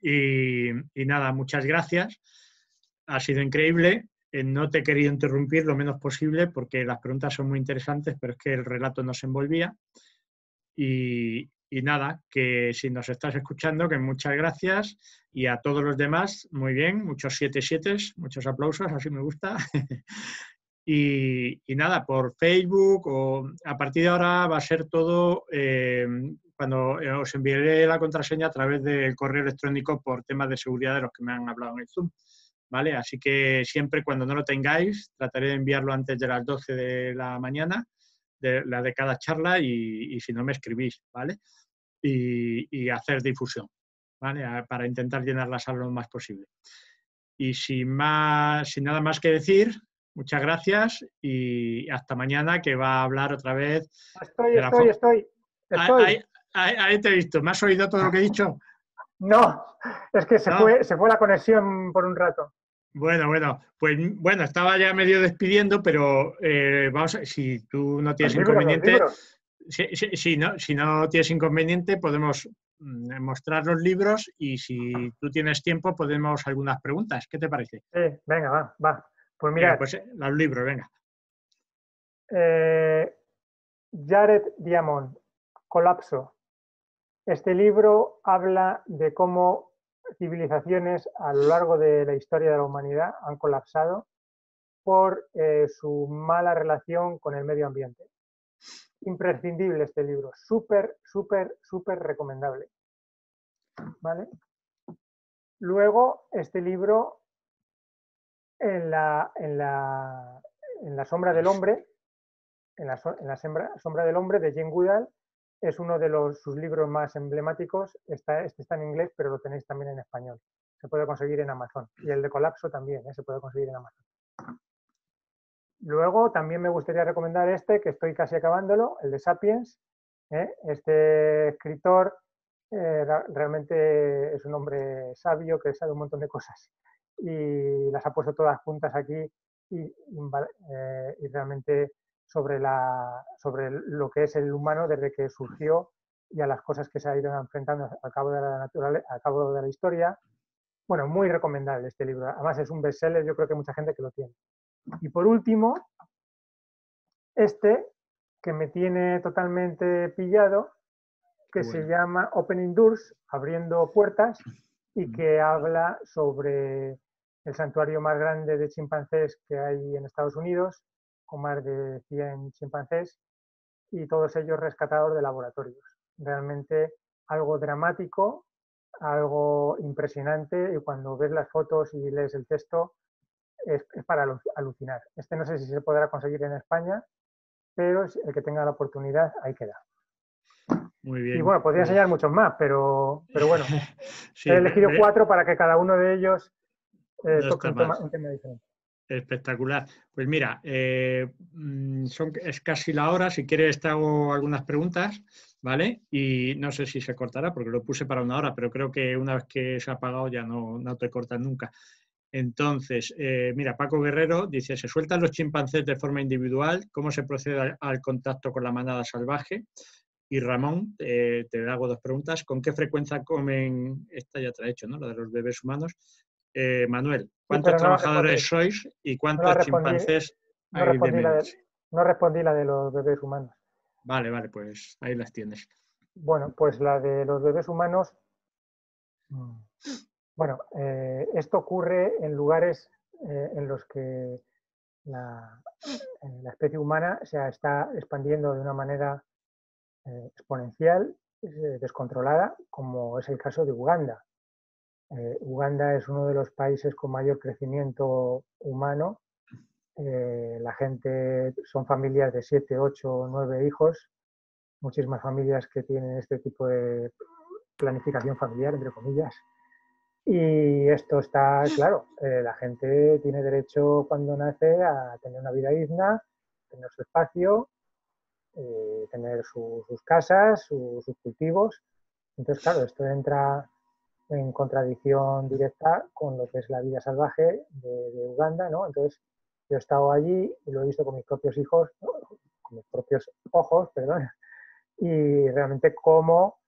Y, nada, muchas gracias. Ha sido increíble. Eh, no te he querido interrumpir lo menos posible porque las preguntas son muy interesantes, pero es que el relato nos envolvía. Y, nada, que si nos estás escuchando, que muchas gracias. Y a todos los demás, muy bien, muchos siete siete, muchos aplausos, así me gusta. y, nada, por Facebook o a partir de ahora va a ser todo eh, cuando os enviaré la contraseña a través del correo electrónico por temas de seguridad de los que me han hablado en el Zoom. ¿Vale? Así que siempre cuando no lo tengáis, trataré de enviarlo antes de las 12 de la mañana, de la de cada charla, y, y si no me escribís, ¿vale? y, hacer difusión, para intentar llenar la sala lo más posible. Y sin, más, sin nada más que decir, muchas gracias y hasta mañana que va a hablar otra vez. Estoy, estoy, estoy, estoy. Ahí, te he visto. ¿Me has oído todo lo que he dicho? No, es que se, Fue, se fue la conexión por un rato. Bueno, bueno, pues bueno, estaba ya medio despidiendo, pero eh, vamos a, si tú no tienes inconveniente, si, no, si no tienes inconveniente, podemos mm, mostrar los libros y si tú tienes tiempo, podemos algunas preguntas. ¿Qué te parece? Sí, venga, va, va. Pues mira. Pues eh, los libros, venga. Eh, Jared Diamond, Colapso. Este libro habla de cómo civilizaciones a lo largo de la historia de la humanidad han colapsado por eh, su mala relación con el medio ambiente imprescindible este libro, súper, súper, súper recomendable. ¿Vale? Luego, este libro, en la, en la, en la sombra del hombre, en la, la sombra, del hombre de Jane Goodall, es uno de los, sus libros más emblemáticos. Está, este está en inglés, pero lo tenéis también en español. Se puede conseguir en Amazon. Y el de Colapso también, ¿eh? se puede conseguir en Amazon. Luego también me gustaría recomendar este, que estoy casi acabándolo, el de Sapiens. ¿eh? Este escritor eh, realmente es un hombre sabio que sabe un montón de cosas y las ha puesto todas juntas aquí y, realmente sobre, la, sobre lo que es el humano desde que surgió y a las cosas que se ha ido enfrentando al cabo de la, naturaleza, al cabo de la historia. Bueno, muy recomendable este libro. Además es un bestseller, yo creo que hay mucha gente que lo tiene. Y por último, este que me tiene totalmente pillado, que se llama Opening Doors, abriendo puertas, y que habla sobre el santuario más grande de chimpancés que hay en Estados Unidos, con más de 100 chimpancés, y todos ellos rescatados de laboratorios. Realmente algo dramático, algo impresionante, y cuando ves las fotos y lees el texto, es, para alucinar. Este no sé si se podrá conseguir en España, pero el que tenga la oportunidad, ahí queda. Muy bien. Y bueno, podría enseñar muchos más, pero, pero bueno, he elegido cuatro para que cada uno de ellos eh, toque un tema, diferente. Espectacular. Pues mira, eh, mm, son, es casi la hora. Si quieres, te hago algunas preguntas, ¿vale? Y no sé si se cortará porque lo puse para una hora, pero creo que una vez que se ha apagado ya no, no te cortan nunca. Entonces, eh, mira, Paco Guerrero dice, ¿se sueltan los chimpancés de forma individual? ¿Cómo se procede al, contacto con la manada salvaje? Y Ramón, te hago dos preguntas. ¿Con qué frecuencia comen, esta ya te he hecho, ¿no? La de los bebés humanos. Eh, Manuel, ¿Cuántos trabajadores sois y cuántos chimpancés hay de, no respondí la de los bebés humanos. Vale, vale, pues ahí las tienes. Bueno, pues la de los bebés humanos. Mm, bueno, eh, esto ocurre en lugares eh, en los que la, la, especie humana se está expandiendo de una manera eh, exponencial, descontrolada, como es el caso de Uganda. Uganda es uno de los países con mayor crecimiento humano eh, la gente son familias de 7, 8, 9 hijos, muchísimas familias que tienen este tipo de planificación familiar, entre comillas. Y esto está claro, eh, la gente tiene derecho cuando nace a tener una vida digna, tener su espacio, eh, tener sus casas, sus cultivos. Entonces, claro, esto entra en contradicción directa con lo que es la vida salvaje de, Uganda, ¿no? Entonces, yo he estado allí y lo he visto con mis propios hijos, con mis propios ojos, perdón, y realmente cómo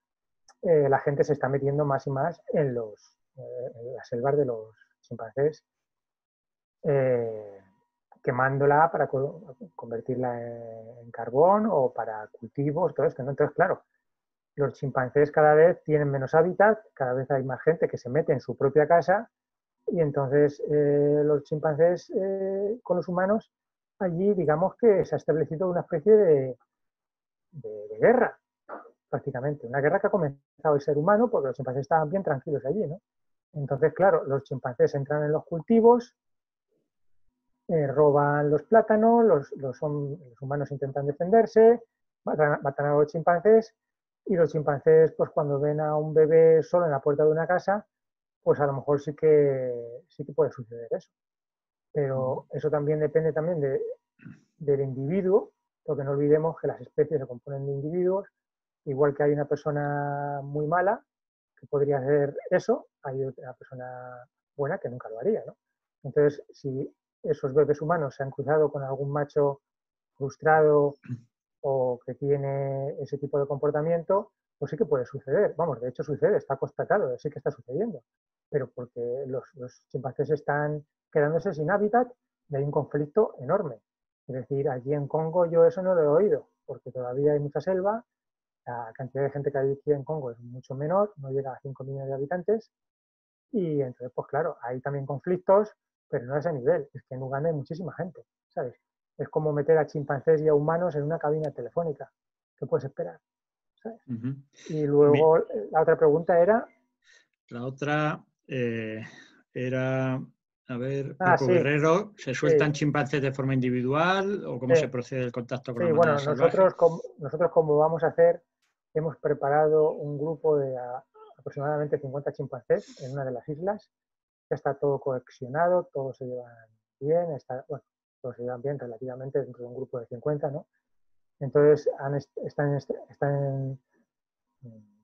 eh, la gente se está metiendo más y más en, los, eh, las selvas de los chimpancés, eh, quemándola para convertirla en, carbón o para cultivos, todo esto. Entonces, claro, los chimpancés cada vez tienen menos hábitat, cada vez hay más gente que se mete en su propia casa y entonces eh, los chimpancés eh, con los humanos, allí digamos que se ha establecido una especie de, guerra, prácticamente. Una guerra que ha comenzado el ser humano porque los chimpancés estaban bien tranquilos allí, ¿no? Entonces, claro, los chimpancés entran en los cultivos, eh, roban los plátanos, los, los, humanos intentan defenderse, matan, matan, a los chimpancés y los chimpancés, pues cuando ven a un bebé solo en la puerta de una casa, pues a lo mejor sí que, sí que puede suceder eso. Pero eso también depende también de, del individuo, porque no olvidemos que las especies se componen de individuos, igual que hay una persona muy mala que podría hacer eso, hay una persona buena que nunca lo haría. ¿no? Entonces, si esos bebés humanos se han cruzado con algún macho frustrado o que tiene ese tipo de comportamiento, pues sí que puede suceder. Vamos, de hecho sucede, está constatado, sí que está sucediendo pero porque los, chimpancés están quedándose sin hábitat y hay un conflicto enorme. Es decir, allí en Congo yo eso no lo he oído, porque todavía hay mucha selva, la cantidad de gente que hay aquí en Congo es mucho menor, no llega a 5 millones de habitantes, y entonces, pues claro, hay también conflictos, pero no a ese nivel, es que en Uganda hay muchísima gente, ¿sabes? Es como meter a chimpancés y a humanos en una cabina telefónica, ¿qué puedes esperar? Y luego la otra pregunta era... La otra eh, era, a ver, ah, Guerrero, ¿se sueltan chimpancés de forma individual o cómo se procede el contacto con sí, bueno, nosotros como, nosotros como vamos a hacer, hemos preparado un grupo de aproximadamente 50 chimpancés en una de las islas. Ya está todo coexionado, todos se llevan bien, está, bueno, relativamente dentro de un grupo de 50, ¿no? Entonces están, están en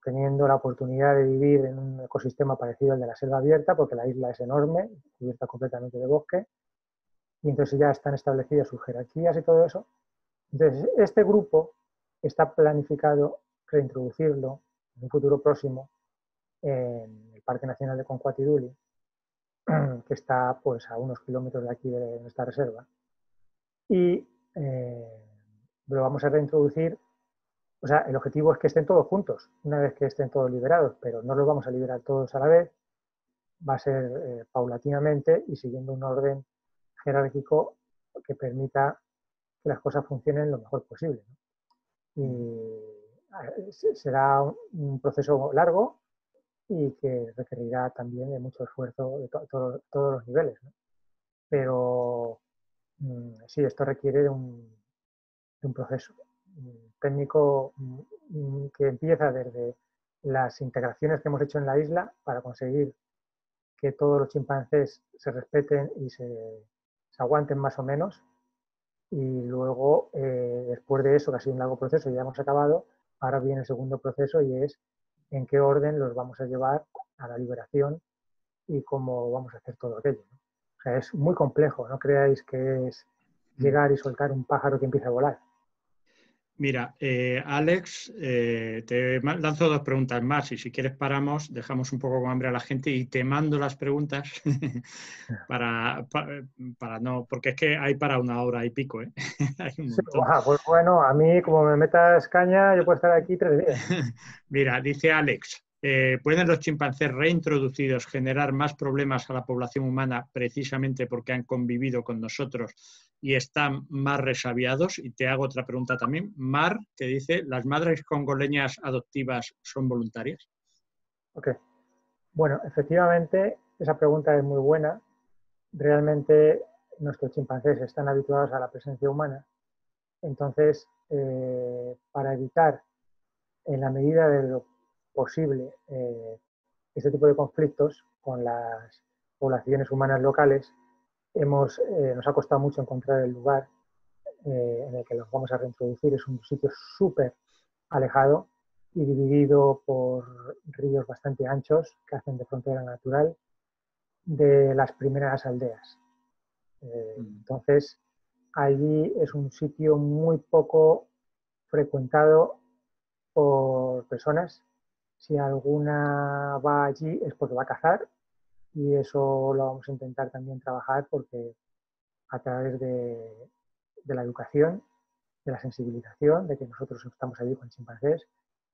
teniendo la oportunidad de vivir en un ecosistema parecido al de la selva abierta, porque la isla es enorme, cubierta completamente de bosque, y entonces ya están establecidas sus jerarquías y todo eso. Entonces, este grupo está planificado reintroducirlo en un futuro próximo en el Parque Nacional de Concuatiduli, que está pues, a unos kilómetros de aquí de nuestra reserva. Y eh, lo vamos a reintroducir o sea, el objetivo es que estén todos juntos, una vez que estén todos liberados, pero no los vamos a liberar todos a la vez, va a ser eh, paulatinamente y siguiendo un orden jerárquico que permita que las cosas funcionen lo mejor posible. Y será un proceso largo y que requerirá también de mucho esfuerzo de todos los niveles. Pero sí, esto requiere de un proceso técnico mm, que empieza desde las integraciones que hemos hecho en la isla para conseguir que todos los chimpancés se respeten y se, aguanten más o menos. Y luego, eh, después de eso, que ha sido un largo proceso, ya hemos acabado, ahora viene el segundo proceso y es en qué orden los vamos a llevar a la liberación y cómo vamos a hacer todo aquello. O sea, es muy complejo, no creáis que es llegar y soltar un pájaro que empieza a volar. Mira, eh, Alex, eh, te lanzo dos preguntas más y si quieres paramos, dejamos un poco con hambre a la gente y te mando las preguntas para, para, no, porque es que hay para una hora y pico. ¿eh? pues bueno, a mí como me metas caña, yo puedo estar aquí tres días. Mira, dice Alex, eh, ¿Pueden los chimpancés reintroducidos generar más problemas a la población humana precisamente porque han convivido con nosotros y están más resabiados? Y te hago otra pregunta también. Mar, te dice, ¿las madres congoleñas adoptivas son voluntarias? Ok. Bueno, efectivamente, esa pregunta es muy buena. Realmente nuestros chimpancés están habituados a la presencia humana. Entonces, eh, para evitar, en la medida de lo posible eh, este tipo de conflictos con las poblaciones humanas locales, hemos, eh, nos ha costado mucho encontrar el lugar eh, en el que los vamos a reintroducir. Es un sitio súper alejado y dividido por ríos bastante anchos que hacen de frontera natural de las primeras aldeas. Mm. entonces, allí es un sitio muy poco frecuentado por personas si alguna va allí es porque va a cazar y eso lo vamos a intentar también trabajar porque a través de, la educación, de la sensibilización, de que nosotros estamos allí con chimpancés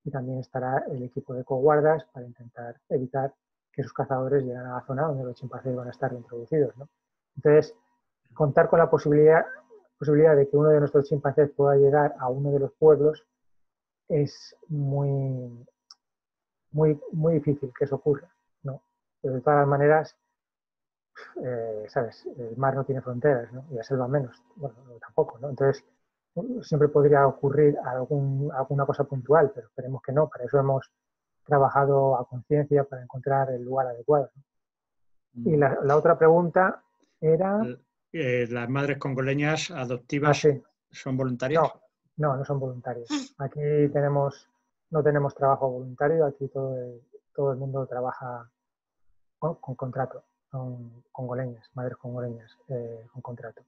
y también estará el equipo de coguardas para intentar evitar que esos cazadores lleguen a la zona donde los chimpancés van a estar introducidos. Entonces, contar con la posibilidad, posibilidad de que uno de nuestros chimpancés pueda llegar a uno de los pueblos es muy, muy, muy difícil que eso ocurra, ¿no? Pero de todas maneras, eh, ¿sabes? El mar no tiene fronteras, ¿no? Y la selva menos, bueno, tampoco, ¿no? Entonces, siempre podría ocurrir algún, alguna cosa puntual, pero esperemos que no. Para eso hemos trabajado a conciencia para encontrar el lugar adecuado. Y la, la, otra pregunta era... Eh, ¿Las madres congoleñas adoptivas ah, son voluntarias? No, no, no son voluntarias. Aquí tenemos no tenemos trabajo voluntario, aquí todo el, todo el mundo trabaja con, contrato, con congoleñas, madres congoleñas eh, con contrato.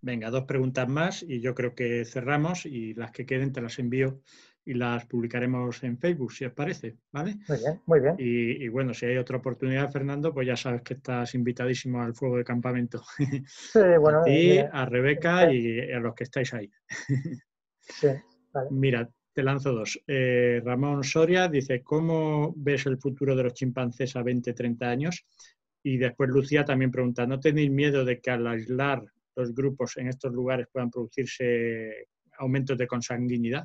Venga, dos preguntas más y yo creo que cerramos y las que queden te las envío y las publicaremos en Facebook, si os parece, ¿vale? Muy bien, muy bien. Y, bueno, si hay otra oportunidad, Fernando, pues ya sabes que estás invitadísimo al fuego de campamento. Sí, bueno. a ti, a Rebeca y a los que estáis ahí. Sí, vale. Mira, te lanzo dos. Eh, Ramón Soria dice, ¿cómo ves el futuro de los chimpancés a 20, 30 años? Y después Lucía también pregunta, ¿no tenéis miedo de que al aislar los grupos en estos lugares puedan producirse aumentos de consanguinidad?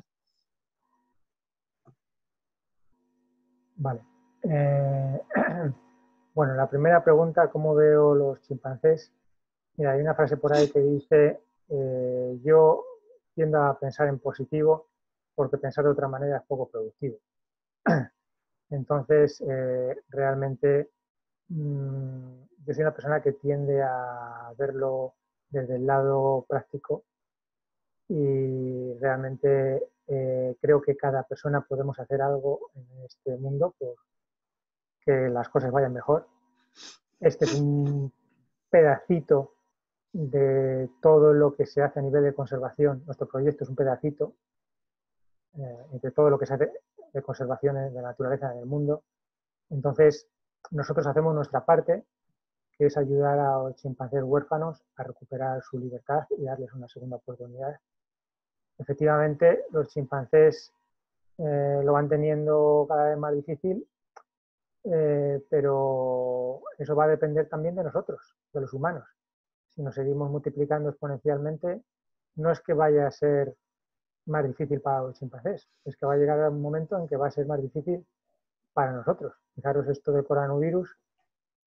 Vale. Eh, bueno, la primera pregunta, ¿cómo veo los chimpancés? Mira, hay una frase por ahí que dice, eh, yo tiendo a pensar en positivo porque pensar de otra manera es poco productivo. Entonces, eh, realmente mm, yo soy una persona que tiende a verlo desde el lado práctico y realmente eh, creo que cada persona podemos hacer algo en este mundo por que las cosas vayan mejor. Este es un pedacito de todo lo que se hace a nivel de conservación. Nuestro proyecto es un pedacito eh, todo lo que se hace de conservación de la naturaleza en el mundo. Entonces, nosotros hacemos nuestra parte, que es ayudar a los chimpancés huérfanos a recuperar su libertad y darles una segunda oportunidad. Efectivamente, los chimpancés eh, lo van teniendo cada vez más difícil, eh, pero eso va a depender también de nosotros, de los humanos. Si nos seguimos multiplicando exponencialmente, no es que vaya a ser más difícil para los chimpancés. Es que va a llegar un momento en que va a ser más difícil para nosotros. Fijaros esto del coronavirus.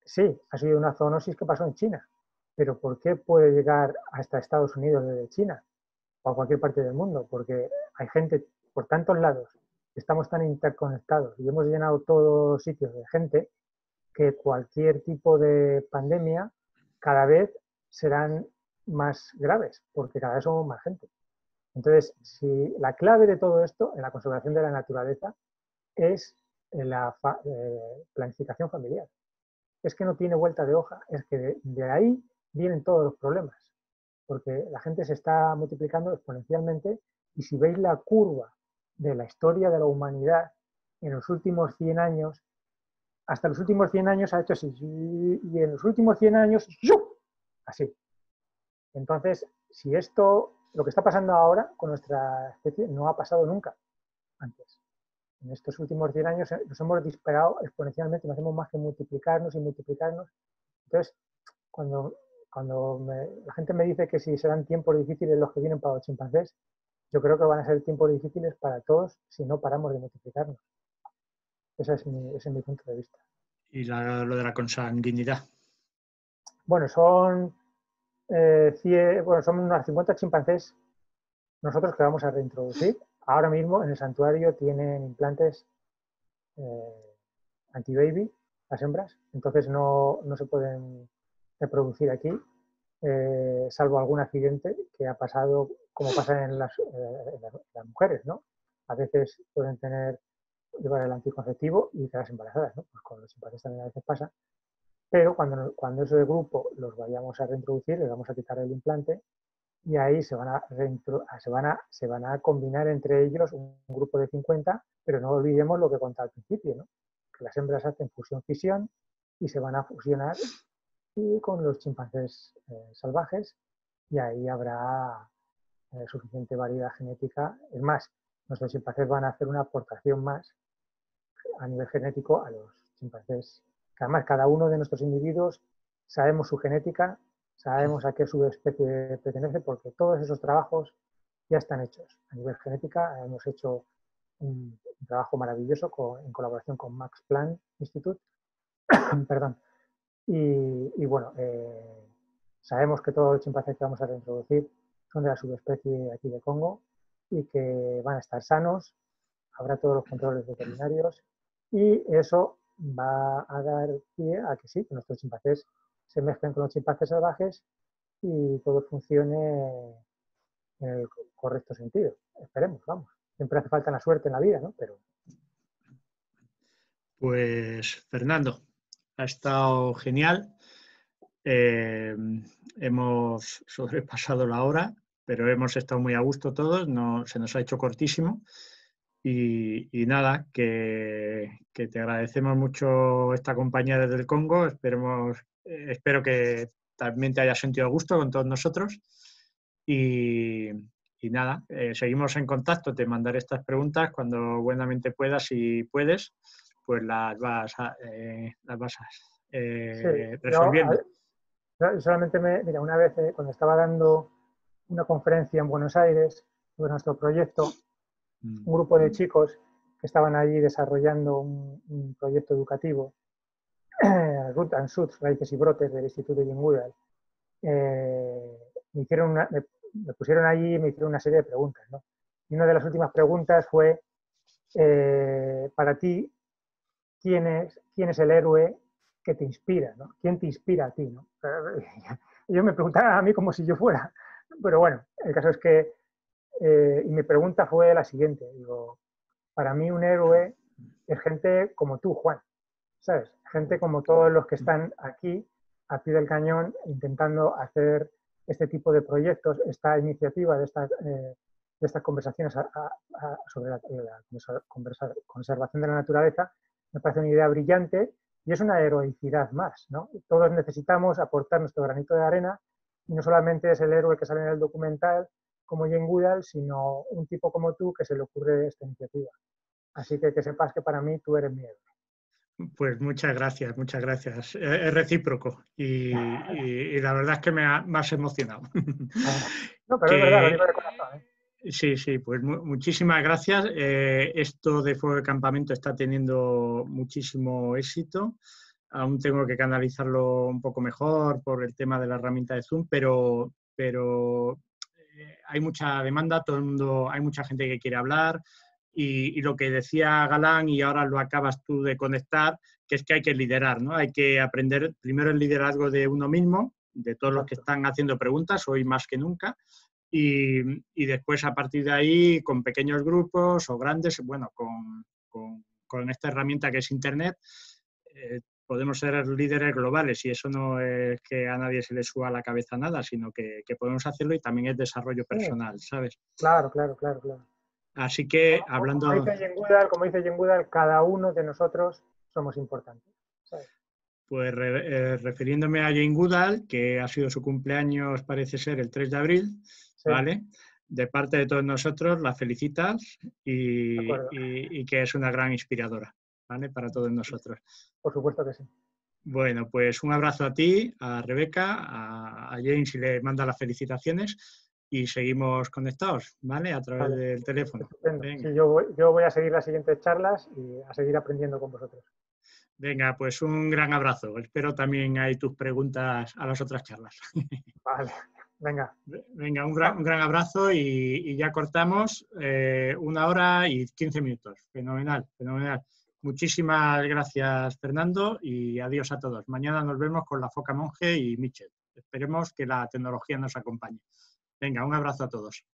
Sí, ha sido una zoonosis que pasó en China, pero ¿por qué puede llegar hasta Estados Unidos desde China o a cualquier parte del mundo? Porque hay gente por tantos lados, estamos tan interconectados y hemos llenado todos sitios de gente que cualquier tipo de pandemia cada vez serán más graves, porque cada vez somos más gente. Entonces, si la clave de todo esto en la conservación de la naturaleza es la eh, planificación familiar. Es que no tiene vuelta de hoja, es que de, ahí vienen todos los problemas, porque la gente se está multiplicando exponencialmente Y si veis la curva de la historia de la humanidad en los últimos 100 años, hasta los últimos 100 años ha hecho así, y en los últimos 100 años, así. Entonces, si esto, lo que está pasando ahora con nuestra especie, no ha pasado nunca antes. En estos últimos 100 años eh, nos hemos disparado exponencialmente, no hacemos más que multiplicarnos y multiplicarnos. Entonces, cuando, cuando la gente me dice que si serán tiempos difíciles los que vienen para los chimpancés, yo creo que van a ser tiempos difíciles para todos si no paramos de multiplicarnos. Ese es mi, ese es mi punto de vista. ¿Y lo de la consanguinidad? Bueno, son, eh, bueno, son unas 50 chimpancés nosotros que vamos a reintroducir. Ahora mismo en el santuario tienen implantes eh, anti-baby, las hembras, entonces no, no, se pueden reproducir aquí, eh, salvo algún accidente que ha pasado, como pasa en las, eh, las mujeres, ¿no? A veces pueden tener llevar el anticonceptivo y quedarse embarazadas, ¿no? Pues con los chimpancés también a veces pasa. Pero cuando, cuando ese grupo los vayamos a reintroducir, les vamos a quitar el implante y ahí se van a, se van a, se van a combinar entre ellos un, grupo de 50, pero no olvidemos lo que contaba al principio, ¿no? que las hembras hacen fusión-fisión y se van a fusionar y con los chimpancés eh, salvajes y ahí habrá eh, suficiente variedad genética. Es más, nuestros chimpancés van a hacer una aportación más a nivel genético a los chimpancés. Además, cada uno de nuestros individuos sabemos su genética, sabemos a qué subespecie pertenece, porque todos esos trabajos ya están hechos. A nivel genética hemos hecho un, trabajo maravilloso en colaboración con Max Planck Institute. Perdón. Y, bueno, eh, sabemos que todos los chimpancés que vamos a reintroducir son de la subespecie aquí de Congo y que van a estar sanos, habrá todos los controles veterinarios y eso va a dar pie a que sí, que nuestros chimpancés se mezclen con los chimpancés salvajes y todo funcione en el correcto sentido. Esperemos, vamos. Siempre hace falta la suerte en la vida, ¿no? Pero... Pues, Fernando, ha estado genial. Eh, hemos sobrepasado la hora, pero hemos estado muy a gusto todos, no, se nos ha hecho cortísimo. Y, nada, que, te agradecemos mucho esta compañía desde el Congo. Esperemos, eh, espero que también te hayas sentido a gusto con todos nosotros. Y, nada, eh, seguimos en contacto. Te mandaré estas preguntas cuando buenamente puedas y puedes, pues las vas, eh, las vas resolviendo. solamente me, mira, una vez cuando estaba dando una conferencia en Buenos Aires sobre nuestro proyecto. Un grupo de chicos que estaban allí desarrollando un, proyecto educativo, Root and Shoots, Raíces y Brotes del Instituto Jim Goodall, eh, me, hicieron me, pusieron allí y me hicieron una serie de preguntas. Y una de las últimas preguntas fue, eh, para ti, ¿quién es, ¿quién es el héroe que te inspira? ¿Quién te inspira a ti? ¿no? Ellos me preguntaban a mí como si yo fuera. Pero bueno, el caso es que eh, y mi pregunta fue la siguiente. Digo, para mí un héroe es gente como tú, Juan, ¿sabes? Gente como todos los que están aquí, a pie del cañón, intentando hacer este tipo de proyectos, esta iniciativa de estas, eh, de estas conversaciones sobre la, conservación de la naturaleza, me parece una idea brillante y es una heroicidad más, ¿no? Todos necesitamos aportar nuestro granito de arena y no solamente es el héroe que sale en el documental, como Jane Goodall, sino un tipo como tú que se le ocurre esta iniciativa. Así que que sepas que para mí tú eres mi. Pues muchas gracias, muchas gracias. Es recíproco y, la verdad es que me ha más emocionado. No, pero es verdad, lo de corazón. ¿eh? Sí, sí, pues muchísimas gracias. Eh, esto de Fuego de Campamento está teniendo muchísimo éxito. Aún tengo que canalizarlo un poco mejor por el tema de la herramienta de Zoom, pero, pero hay mucha demanda, todo el mundo, hay mucha gente que quiere hablar. Y, lo que decía Galán y ahora lo acabas tú de conectar, que es que hay que liderar, ¿no? Hay que aprender primero el liderazgo de uno mismo, de todos los que están haciendo preguntas, hoy más que nunca, y, después a partir de ahí con pequeños grupos o grandes, bueno, con, esta herramienta que es Internet, eh, podemos ser líderes globales y eso no es que a nadie se le suba a la cabeza nada, sino que, podemos hacerlo y también es desarrollo personal, ¿sabes? Claro, claro, claro, claro. Así que hablando... Como dice Jen Goodall, como dice Goodall, cada uno de nosotros somos importantes. Pues eh, refiriéndome a Jane Goodall, que ha sido su cumpleaños, parece ser el 3 de abril, ¿vale? De parte de todos nosotros, la felicitas y que es una gran inspiradora. Para todos nosotros. Por supuesto que sí. Bueno, pues un abrazo a ti, a Rebeca, a, James y le manda las felicitaciones y seguimos conectados, ¿vale? A través del teléfono. Sí, yo, voy, yo voy a seguir las siguientes charlas y a seguir aprendiendo con vosotros. Venga, pues un gran abrazo. Espero también hay tus preguntas a las otras charlas. Vale, venga. Venga, un gran, un gran abrazo y, ya cortamos eh, una hora y quince minutos. Fenomenal, fenomenal. Muchísimas gracias, Fernando, y adiós a todos. Mañana nos vemos con la Foca Monje y Michel. Esperemos que la tecnología nos acompañe. Venga, un abrazo a todos.